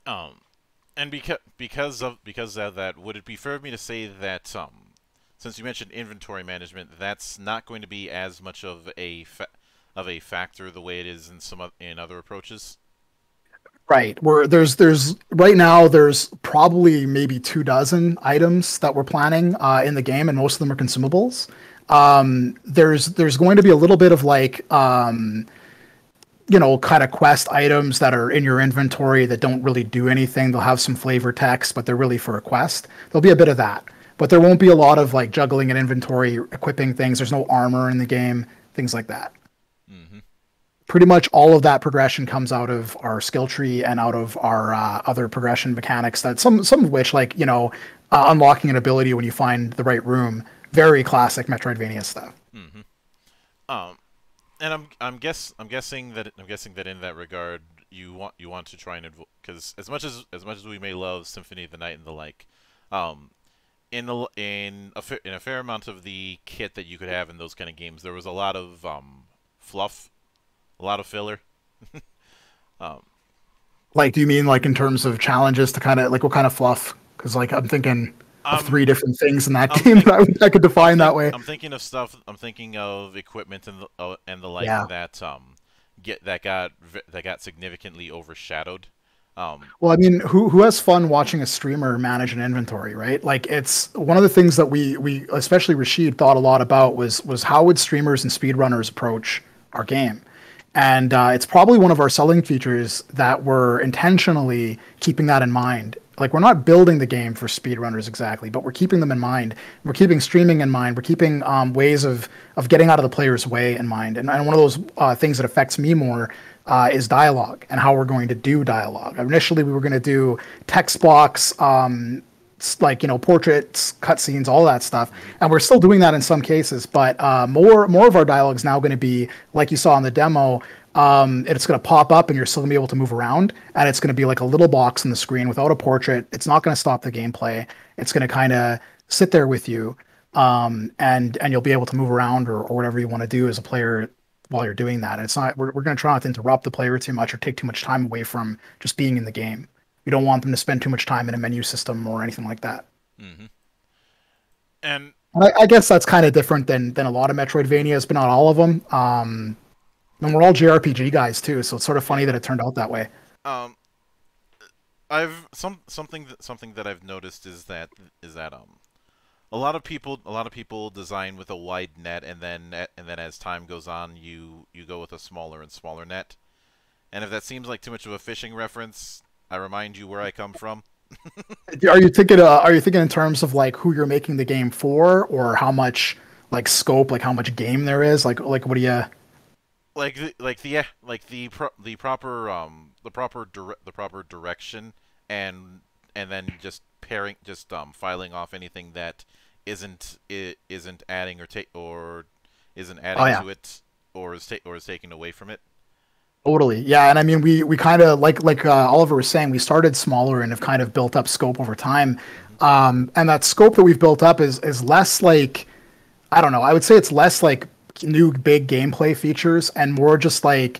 Um and because because of because of that, would it be fair of me to say that um, since you mentioned inventory management, that's not going to be as much of a of a factor the way it is in some in other approaches? Right. Where there's there's right now there's probably maybe two dozen items that we're planning uh, in the game, and most of them are consumables. Um, there's there's going to be a little bit of like um, you know, kind of quest items that are in your inventory that don't really do anything. They'll have some flavor text, but they're really for a quest. There'll be a bit of that, but there won't be a lot of like juggling and inventory, equipping things. There's no armor in the game, things like that. Pretty much all of that progression comes out of our skill tree and out of our uh, other progression mechanics. That some some of which, like you know, uh, unlocking an ability when you find the right room, very classic Metroidvania stuff. Mm-hmm. Um, and I'm I'm guess I'm guessing that I'm guessing that in that regard you want you want to try and because as much as as much as we may love Symphony of the Night and the like, um, in the in a in a fair amount of the kit that you could have in those kind of games, there was a lot of um fluff, a lot of filler. um, like, do you mean like in terms of challenges to kind of like what kind of fluff? Because like I'm thinking of um, three different things in that I'm game thinking, that I, I, could define that way. I'm thinking of stuff. I'm thinking of equipment and the uh, and the like yeah. that um get that got that got significantly overshadowed. Um, well, I mean, who who has fun watching a streamer manage an inventory, right? Like, it's one of the things that we we especially Rashid thought a lot about was was how would streamers and speedrunners approach our game, and uh, it's probably one of our selling features that we're intentionally keeping that in mind like we're not building the game for speedrunners exactly, but we're keeping them in mind. We're keeping streaming in mind. We're keeping um, ways of of getting out of the player's way in mind. And, and one of those uh, things that affects me more uh, is dialogue and how we're going to do dialogue. Initially, we were going to do text blocks, um, like you know portraits, cutscenes, all that stuff, and we're still doing that in some cases. But uh, more more of our dialogue is now going to be like you saw in the demo um, it's going to pop up and you're still going to be able to move around. And it's going to be like a little box on the screen without a portrait. It's not going to stop the gameplay. It's going to kind of sit there with you. Um, and and you'll be able to move around or, or whatever you want to do as a player while you're doing that. And it's not we're, we're going to try not to interrupt the player too much or take too much time away from just being in the game. We don't want them to spend too much time in a menu system or anything like that. Mm-hmm. And I, I, guess that's kind of different than than a lot of Metroidvanias, but not all of them. Um, and we're all JRPG guys too, so it's sort of funny that it turned out that way. Um, I've some something that something that I've noticed is that is that um, a lot of people a lot of people design with a wide net, and then and then as time goes on, you you go with a smaller and smaller net. And if that seems like too much of a fishing reference, I remind you where I come from. are you thinking? Uh, are you thinking in terms of like who you're making the game for, or how much like scope, like how much game there is? Like like what do you? like the, like the like the pro, the proper um the proper dire- the proper direction and and then just pairing just um filing off anything that isn't it isn't adding or take or isn't adding oh, yeah. to it or is ta- or is taking away from it. Totally, yeah, and I mean we we kind of like like uh, Oliver was saying, we started smaller and have kind of built up scope over time, um, and that scope that we've built up is is less like I don't know, I would say it's less like new big gameplay features and more just like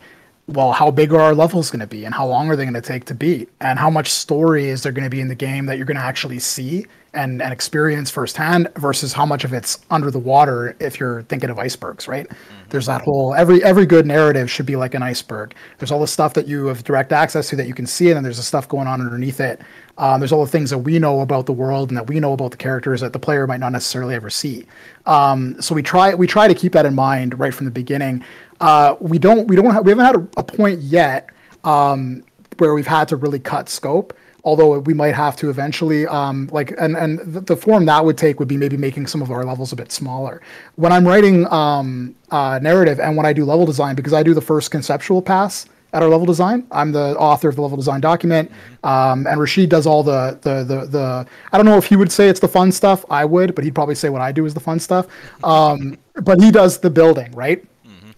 well, how big are our levels going to be, and how long are they going to take to beat, and how much story is there going to be in the game that you're going to actually see and, and experience firsthand versus how much of it's under the water if you're thinking of icebergs, right? Mm-hmm. There's that whole every every good narrative should be like an iceberg. There's all the stuff that you have direct access to that you can see, and then there's the stuff going on underneath it. Um, there's all the things that we know about the world and that we know about the characters that the player might not necessarily ever see. Um, so we try we try to keep that in mind right from the beginning. Uh, we don't we don't have, we haven't had a, a point yet um, where we've had to really cut scope although we might have to eventually um, like and and the form that would take would be maybe making some of our levels a bit smaller when i'm writing um, uh, narrative and when i do level design because i do the first conceptual pass at our level design i'm the author of the level design document um, and rashid does all the, the the the i don't know if he would say it's the fun stuff i would but he'd probably say what i do is the fun stuff um, but he does the building right.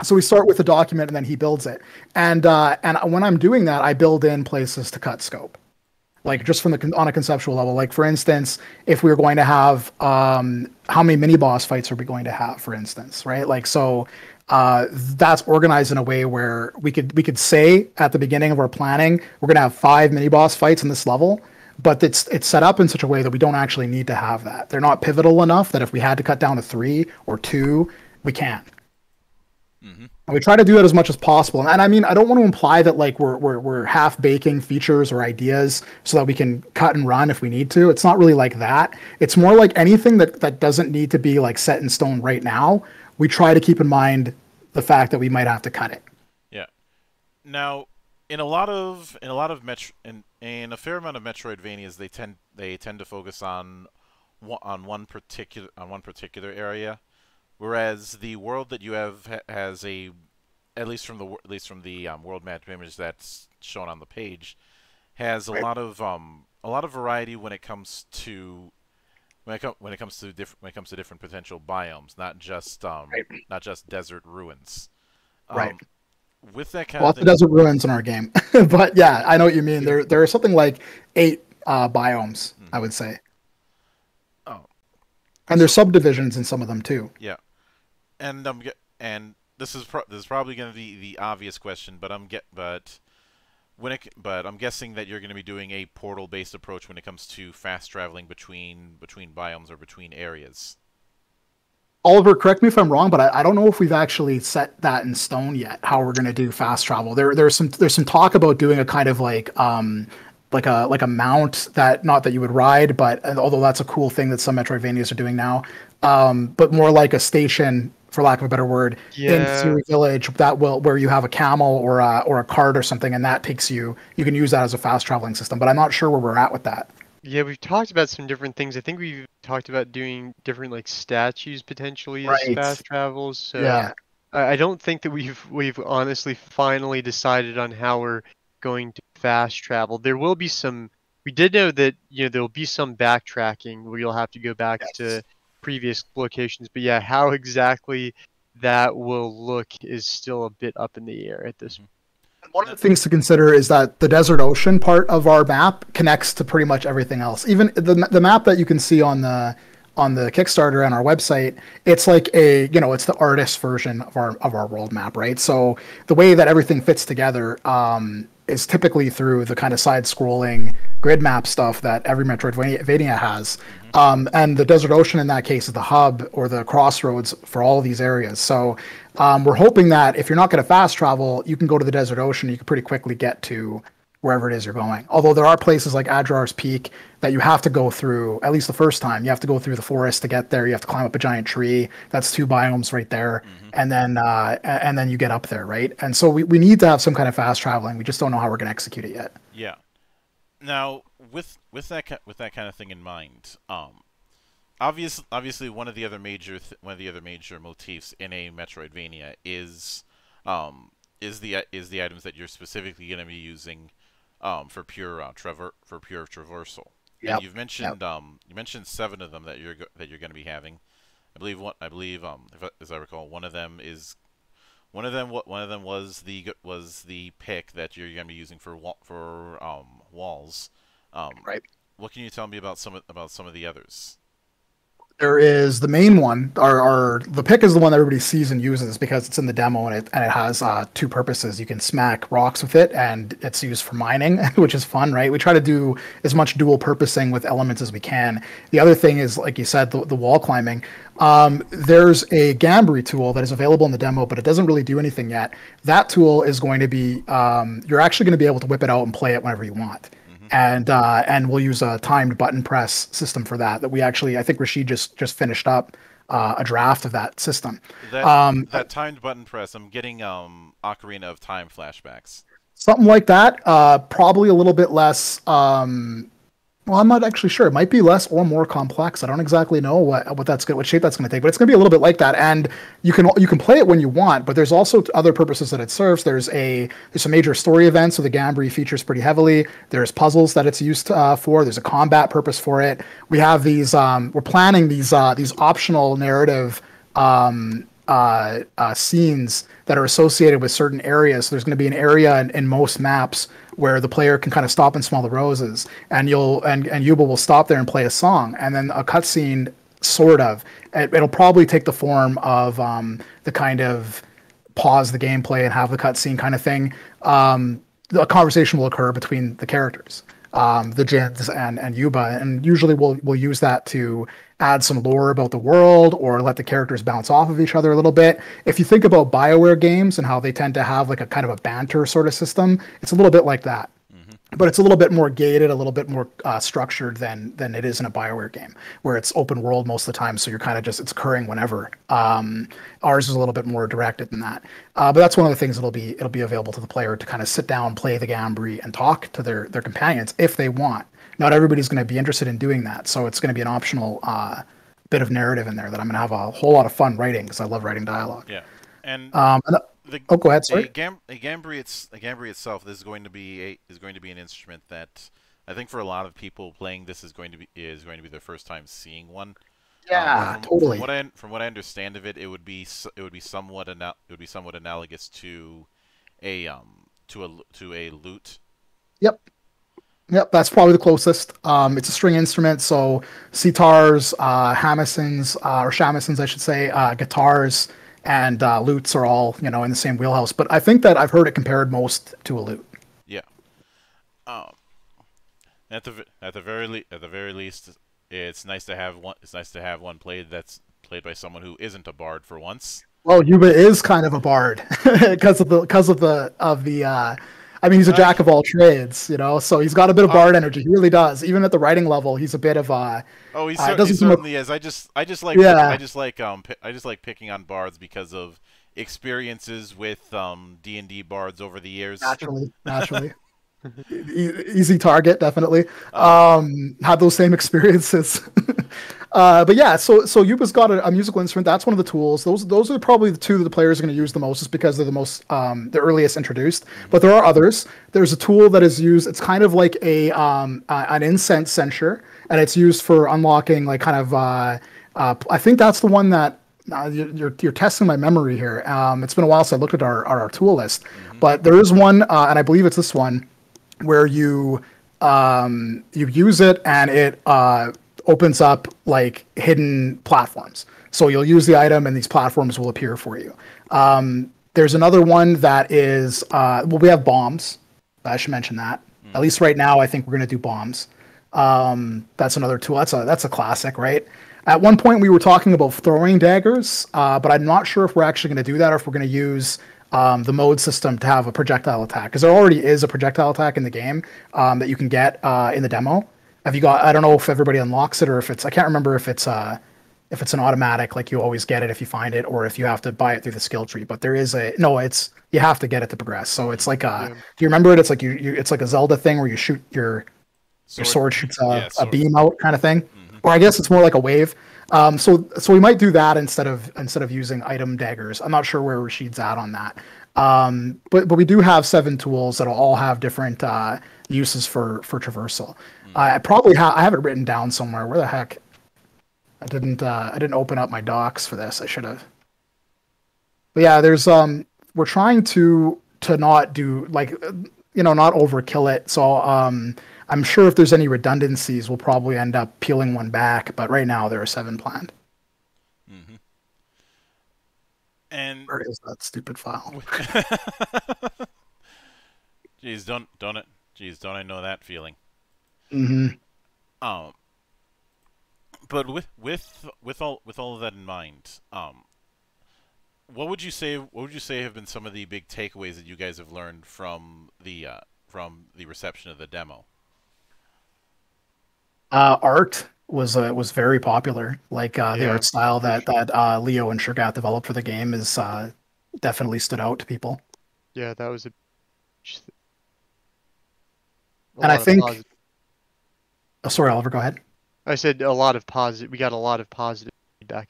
So we start with the document and then he builds it. And uh, and when i'm doing that i build in places to cut scope. Like just from the on a conceptual level. Like for instance if we were going to have um, how many mini boss fights are we going to have for instance right? Like so uh, that's organized in a way where we could we could say at the beginning of our planning we're going to have five mini boss fights in this level but it's it's set up in such a way that we don't actually need to have that. They're not pivotal enough that if we had to cut down to three or two we can't Mm-hmm. And we try to do it as much as possible. And I mean, I don't want to imply that like we're, we're, we're half baking features or ideas so that we can cut and run if we need to. It's not really like that. It's more like anything that, that doesn't need to be like set in stone right now. We try to keep in mind the fact that we might have to cut it. Yeah. Now, in a lot of in a lot of metro in, in a fair amount of Metroidvanias, they tend they tend to focus on on one particular on one particular area Whereas the world that you have ha has a, at least from the at least from the um, world map image that's shown on the page, has a right. lot of um a lot of variety when it comes to when it, when it comes to different when it comes to different potential biomes, not just um right. not just desert ruins. Um, right. With that kind Lots of, of desert ruins in our game, but yeah, I know what you mean. There there are something like eight uh, biomes, mm -hmm. I would say. Oh. And there's subdivisions in some of them too. Yeah and I'm and this is this is probably going to be the obvious question, but I'm get but when it but I'm guessing that you're going to be doing a portal based approach when it comes to fast traveling between between biomes or between areas. Oliver, correct me if I'm wrong, but I, I, don't know if we've actually set that in stone yet. How we're going to do fast travel? There, there's some there's some talk about doing a kind of like um, like a like a mount that not that you would ride, but although that's a cool thing that some Metroidvanias are doing now, um, but more like a station for lack of a better word, yeah. in Siri Village that will where you have a camel or a or a cart or something, and that takes you. You can use that as a fast traveling system, but I'm not sure where we're at with that. Yeah, we've talked about some different things. I think we've talked about doing different like statues potentially right. as fast travels. So yeah. I don't think that we've we've honestly finally decided on how we're going to fast travel. There will be some. We did know that you know there will be some backtracking where you'll have to go back yes. to previous locations. But yeah, how exactly that will look is still a bit up in the air at this point. One of the things to consider is that the desert ocean part of our map connects to pretty much everything else. Even the the map that you can see on the on the Kickstarter and our website, it's like a you know it's the artist version of our of our world map, right? So the way that everything fits together um, is typically through the kind of side-scrolling grid map stuff that every Metroidvania has. Mm-hmm. Um, and the Desert Ocean in that case is the hub or the crossroads for all these areas. So um, we're hoping that if you're not going to fast travel, you can go to the Desert Ocean. You can pretty quickly get to wherever it is you're going. Although there are places like Adrar's Peak that you have to go through, at least the first time, you have to go through the forest to get there. You have to climb up a giant tree. That's two biomes right there. Mm-hmm. And then uh, and then you get up there, right? And so we, we need to have some kind of fast traveling. We just don't know how we're going to execute it yet. Yeah. Now, with with that with that kind of thing in mind, um, obviously, obviously one of the other major one of the other major motifs in a Metroidvania is um, is the is the items that you're specifically going to be using um, for pure uh, traver- for pure traversal. Yeah. You've mentioned yep. um, you mentioned seven of them that you're that you're going to be having. I believe one. I believe um, if, as I recall, one of them is one of them. What one of them was the was the pick that you're going to be using for for um, walls. Um, right. What can you tell me about some of, about some of the others? There is the main one. Our, the pick is the one that everybody sees and uses because it's in the demo and it and it has uh, two purposes. You can smack rocks with it, and it's used for mining, which is fun, right? We try to do as much dual purposing with elements as we can. The other thing is, like you said, the, the wall climbing. Um, there's a Gambry tool that is available in the demo, but it doesn't really do anything yet. That tool is going to be um, you're actually going to be able to whip it out and play it whenever you want and uh, and we'll use a timed button press system for that. That we actually, I think Rashid just just finished up uh, a draft of that system. That, Um, that timed button press, I'm getting um Ocarina of Time flashbacks. Something like that. Uh, probably a little bit less. Um, well, I'm not actually sure. It might be less or more complex. I don't exactly know what what that's what shape that's going to take, but it's going to be a little bit like that. And you can you can play it when you want, but there's also other purposes that it serves. There's a there's some major story events, so the Gambry features pretty heavily. There's puzzles that it's used uh, for. There's a combat purpose for it. We have these. Um, we're planning these uh, these optional narrative um, uh, uh, scenes that are associated with certain areas. So there's going to be an area in, in most maps where the player can kind of stop and smell the roses, and you'll and and Yuba will stop there and play a song, and then a cutscene, sort of. It, it'll probably take the form of um, the kind of pause the gameplay and have the cutscene kind of thing. Um, a conversation will occur between the characters, um, the Djinns and and Yuba, and usually we'll we'll use that to add some lore about the world or let the characters bounce off of each other a little bit. If you think about Bioware games and how they tend to have like a kind of a banter sort of system, it's a little bit like that. But it's a little bit more gated, a little bit more uh, structured than than it is in a Bioware game, where it's open world most of the time. So you're kind of just it's occurring whenever. Um, ours is a little bit more directed than that. Uh, but that's one of the things that'll be it'll be available to the player to kind of sit down, play the Gambry, and talk to their their companions if they want. Not everybody's going to be interested in doing that, so it's going to be an optional uh, bit of narrative in there that I'm going to have a whole lot of fun writing because I love writing dialogue. Yeah, and Um, and, the, oh, go ahead, a, sorry. gam- a Gambry, it's a Gambry itself. This is going to be a is going to be an instrument that I think for a lot of people playing this is going to be is going to be their first time seeing one. yeah, Um, from, totally. From what I from what I understand of it, it would be it would be somewhat ana- it would be somewhat analogous to a um to a l- to a lute. Yep. Yep, that's probably the closest. Um, it's a string instrument, so sitars, uh, hamisons, uh, or shamisens, I should say, uh, guitars, and uh, lutes are all you know in the same wheelhouse. But I think that I've heard it compared most to a lute. Yeah. Um. At the at the very le- at the very least, it's nice to have one. It's nice to have one played that's played by someone who isn't a bard for once. Well, Yuba is kind of a bard because of the because of the of the. Uh, I mean, he's a jack of all trades, you know. So he's got a bit of bard energy. He really does. Even at the writing level, he's a bit of a. Oh, he, Uh, he doesn't seem like- certainly is. I just, I just like, Yeah. I just like, um, I just like picking on bards because of experiences with um D and D bards over the years. naturally naturally easy target definitely. Um had those same experiences. Uh but yeah so so yuba's got a, a musical instrument. That's one of the tools. Those those are probably the two that the players are going to use the most just because they're the most um the earliest introduced. But there are others. There's a tool that is used it's kind of like a um uh, an incense censer and it's used for unlocking like kind of uh, uh i think that's the one that uh, you're, you're, testing my memory here. Um, it's been a while since I looked at our, our, our tool list, but there is one, uh, and I believe it's this one, where you um, you use it and it uh, opens up like hidden platforms. So you'll use the item and these platforms will appear for you. Um, there's another one that is uh, well, we have bombs. I should mention that. At least right now, I think we're going to do bombs. Um, that's another tool. That's a that's a classic, right? At one point, we were talking about throwing daggers, uh, but I'm not sure if we're actually going to do that or if we're going to use um, the mode system to have a projectile attack because there already is a projectile attack in the game um, that you can get uh, in the demo. Have you got? I don't know if everybody unlocks it or if it's. I can't remember if it's uh, if it's an automatic like you always get it if you find it or if you have to buy it through the skill tree. But there is a no. It's you have to get it to progress. So it's like a. Do you remember it? It's like you, you. It's like a Zelda thing where you shoot your your sword shoots a, yeah, a beam out kind of thing or i guess it's more like a wave um, so so we might do that instead of instead of using item daggers. I'm not sure where rashid's at on that. Um, but but we do have seven tools that'll all have different uh, uses for for traversal. I probably have i have it written down somewhere. Where the heck? I didn't uh, i didn't open up my docs for this. I should have. But yeah there's um we're trying to to not do like you know not overkill it. So um I'm sure if there's any redundancies, we'll probably end up peeling one back. But right now, there are seven planned. Mm-hmm. And Where is that stupid file? Jeez, don't don't it? Jeez, don't I know that feeling? Mm-hmm. Um, but with with with all with all of that in mind, um, what would you say? What would you say have been some of the big takeaways that you guys have learned from the uh, from the reception of the demo? Uh, art was uh, was very popular. Like uh, the Yeah, art style that that uh, Leo and Shergat developed for the game is uh, definitely stood out to people. Yeah, that was a. a And I think- Oh, sorry, Oliver, go ahead. I said a lot of positive. We got a lot of positive feedback.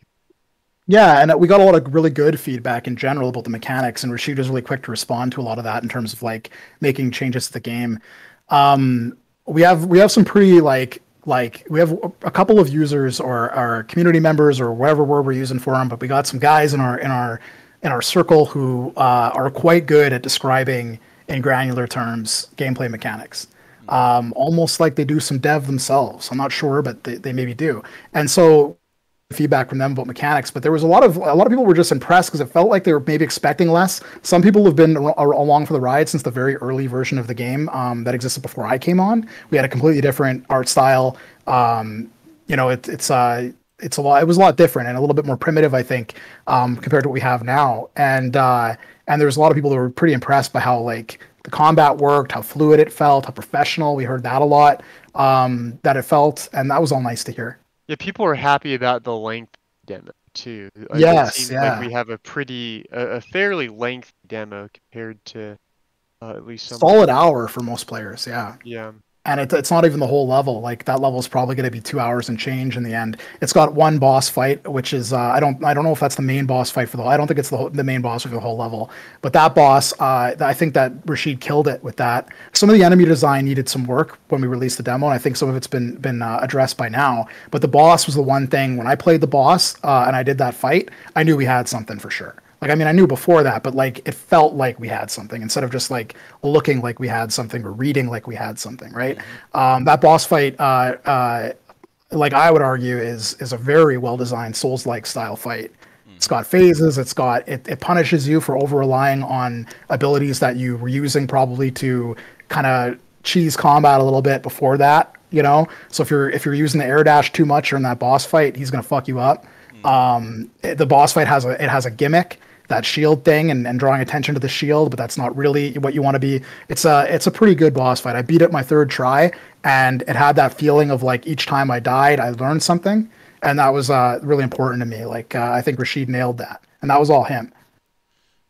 Yeah, and uh, we got a lot of really good feedback in general about the mechanics, and Rashid was really quick to respond to a lot of that in terms of like making changes to the game. Um, we have we have some pretty like like we have a couple of users or our community members or whatever word we're using for them, but we got some guys in our in our in our circle who uh, are quite good at describing in granular terms gameplay mechanics. Um, almost like they do some dev themselves. I'm not sure, but they, they maybe do. And so feedback from them about mechanics, but there was a lot of a lot of people were just impressed because it felt like they were maybe expecting less. Some people have been along for the ride since the very early version of the game um, that existed before I came on. We had a completely different art style. Um, you know, it, it's uh, it's a lot. It was a lot different and a little bit more primitive, I think, um, compared to what we have now. And uh, and there was a lot of people that were pretty impressed by how like the combat worked, how fluid it felt, how professional. We heard that a lot. Um, that it felt, and that was all nice to hear. Yeah, people are happy about the length demo too. Like, Yes, it seems yeah. like we have a pretty, a, a fairly lengthy demo compared to uh, at least some. Solid hour for most players, yeah. Yeah. And it, it's not even the whole level. Like that level is probably going to be two hours and change in the end. It's got one boss fight, which is uh, I don't I don't know if that's the main boss fight for the. I don't think it's the the main boss for the whole level. But that boss, uh, I think that Rashid killed it with that. Some of the enemy design needed some work when we released the demo, and I think some of it's been been uh, addressed by now. But the boss was the one thing when I played the boss uh, and I did that fight, I knew we had something for sure. Like I mean, I knew before that, but like it felt like we had something instead of just like looking like we had something or reading like we had something, right? Um, that boss fight, uh, uh, like I would argue, is is a very well designed Souls like style fight. It's got phases. It's got it, it punishes you for over relying on abilities that you were using probably to kind of cheese combat a little bit before that. You know, so if you're if you're using the air dash too much or in that boss fight, he's gonna fuck you up. Um, it- the boss fight has a it has a gimmick that shield thing and, and drawing attention to the shield, but that's not really what you want to be. It's a it's a pretty good boss fight. I beat it my third try, and it had that feeling of like each time I died, I learned something, and that was uh, really important to me. Like uh, I think Rashid nailed that, and that was all him.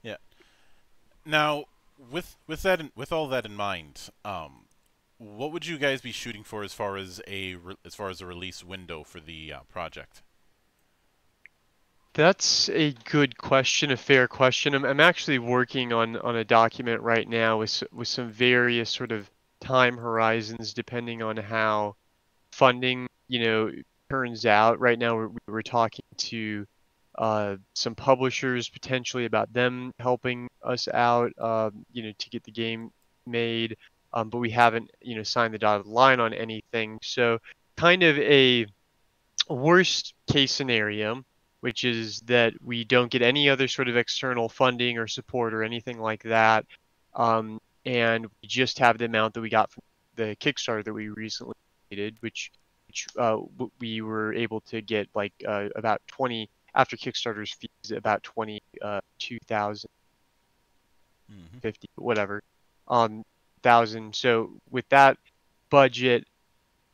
Yeah. Now, with with that in, with all that in mind, um, what would you guys be shooting for as far as a re- as far as a release window for the uh, project? That's a good question, a fair question. I'm, I'm actually working on, on a document right now with with some various sort of time horizons depending on how funding, you know, turns out. Right now, we're, we're talking to uh, some publishers potentially about them helping us out, um, you know, to get the game made. Um, but we haven't, you know, signed the dotted line on anything. So, kind of a worst case scenario which is that we don't get any other sort of external funding or support or anything like that. Um, and we just have the amount that we got from the Kickstarter that we recently did, which, which uh, we were able to get like uh, about 20 after Kickstarter's fees, about 22,000 Mm-hmm. 50 whatever um thousand so with that budget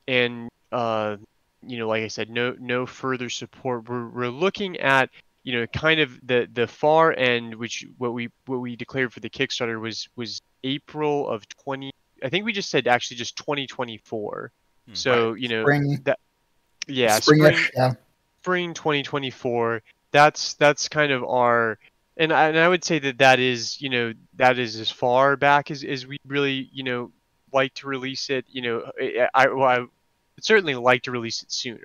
and uh you know like i said no no further support. We're, we're looking at you know kind of the the far end which what we what we declared for the kickstarter was was april of 20 i think we just said actually just 2024 Hmm. so you know Spring, yeah spring, springish, yeah. spring 2024 that's that's kind of our and I, and I would say that that is you know that is as far back as, as we really you know like to release it. You know I, I, well, I would certainly like to release it sooner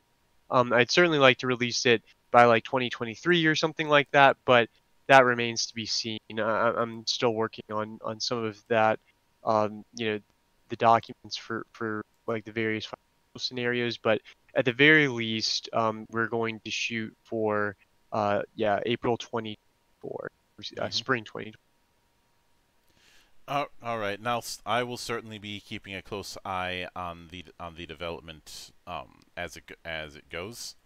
um, I'd certainly like to release it by like 2023 or something like that but that remains to be seen I, I'm still working on on some of that um, you know the documents for for like the various scenarios, but at the very least, um, we're going to shoot for uh, yeah April 24, uh, Mhm. spring 20. Uh, all right. Now I will certainly be keeping a close eye on the on the development um, as it as it goes.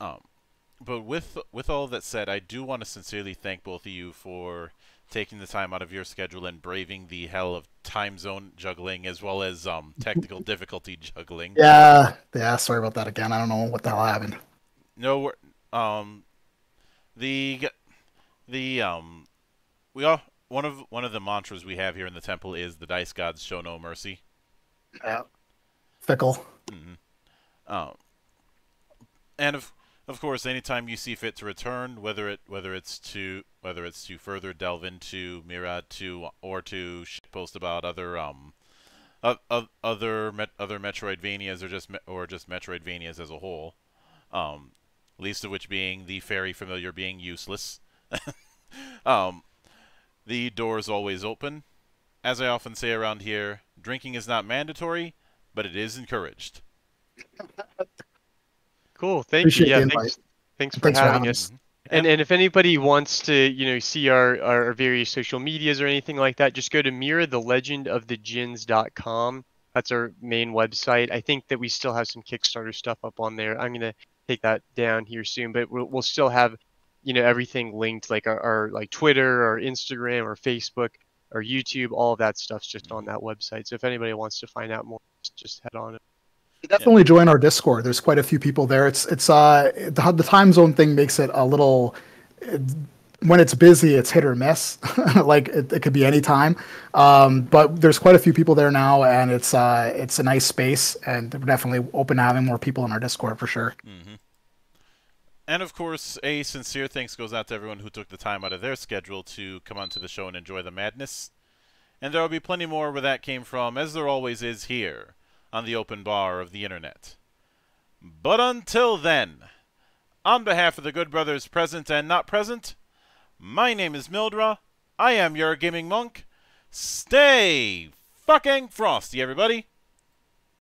Um, but with with all that said, I do want to sincerely thank both of you for taking the time out of your schedule and braving the hell of time zone juggling as well as um, technical difficulty juggling. Yeah, yeah. Sorry about that again. I don't know what the hell happened. No, um, the the um, we all one of one of the mantras we have here in the temple is the dice gods show no mercy. Yeah. Fickle. Um, and of of course, anytime you see fit to return, whether it whether it's to whether it's to further delve into Mira to or to post about other um, o- o- other met- other Metroidvanias or just me- or just Metroidvanias as a whole, um, least of which being the fairy familiar being useless. um, the door is always open. As I often say around here, drinking is not mandatory, but it is encouraged. Cool. Thank Appreciate you. Yeah. Thanks. Thanks for Thanks having having us. us. And and if anybody wants to, you know, see our, our various social medias or anything like that, just go to mirathelegendofthedjinns.com. That's our main website. I think that we still have some Kickstarter stuff up on there. I'm gonna take that down here soon, but we'll, we'll still have, you know, everything linked, like our, our like Twitter, or Instagram, or Facebook, or YouTube. All of that stuff's just on that website. So if anybody wants to find out more, just, just head on. Definitely join our Discord. There's quite a few people there. It's it's uh the, the time zone thing makes it a little. It, when it's busy, it's hit or miss. like it, it could be any time. Um, but there's quite a few people there now, and it's uh it's a nice space, and we're definitely open to having more people in our Discord for sure. hmm And of course, a sincere thanks goes out to everyone who took the time out of their schedule to come onto the show and enjoy the madness. And there will be plenty more where that came from, as there always is here on the open bar of the internet. But until then, on behalf of the good brothers present and not present, my name is Mildra. I am your gaming monk. Stay fucking frosty, everybody.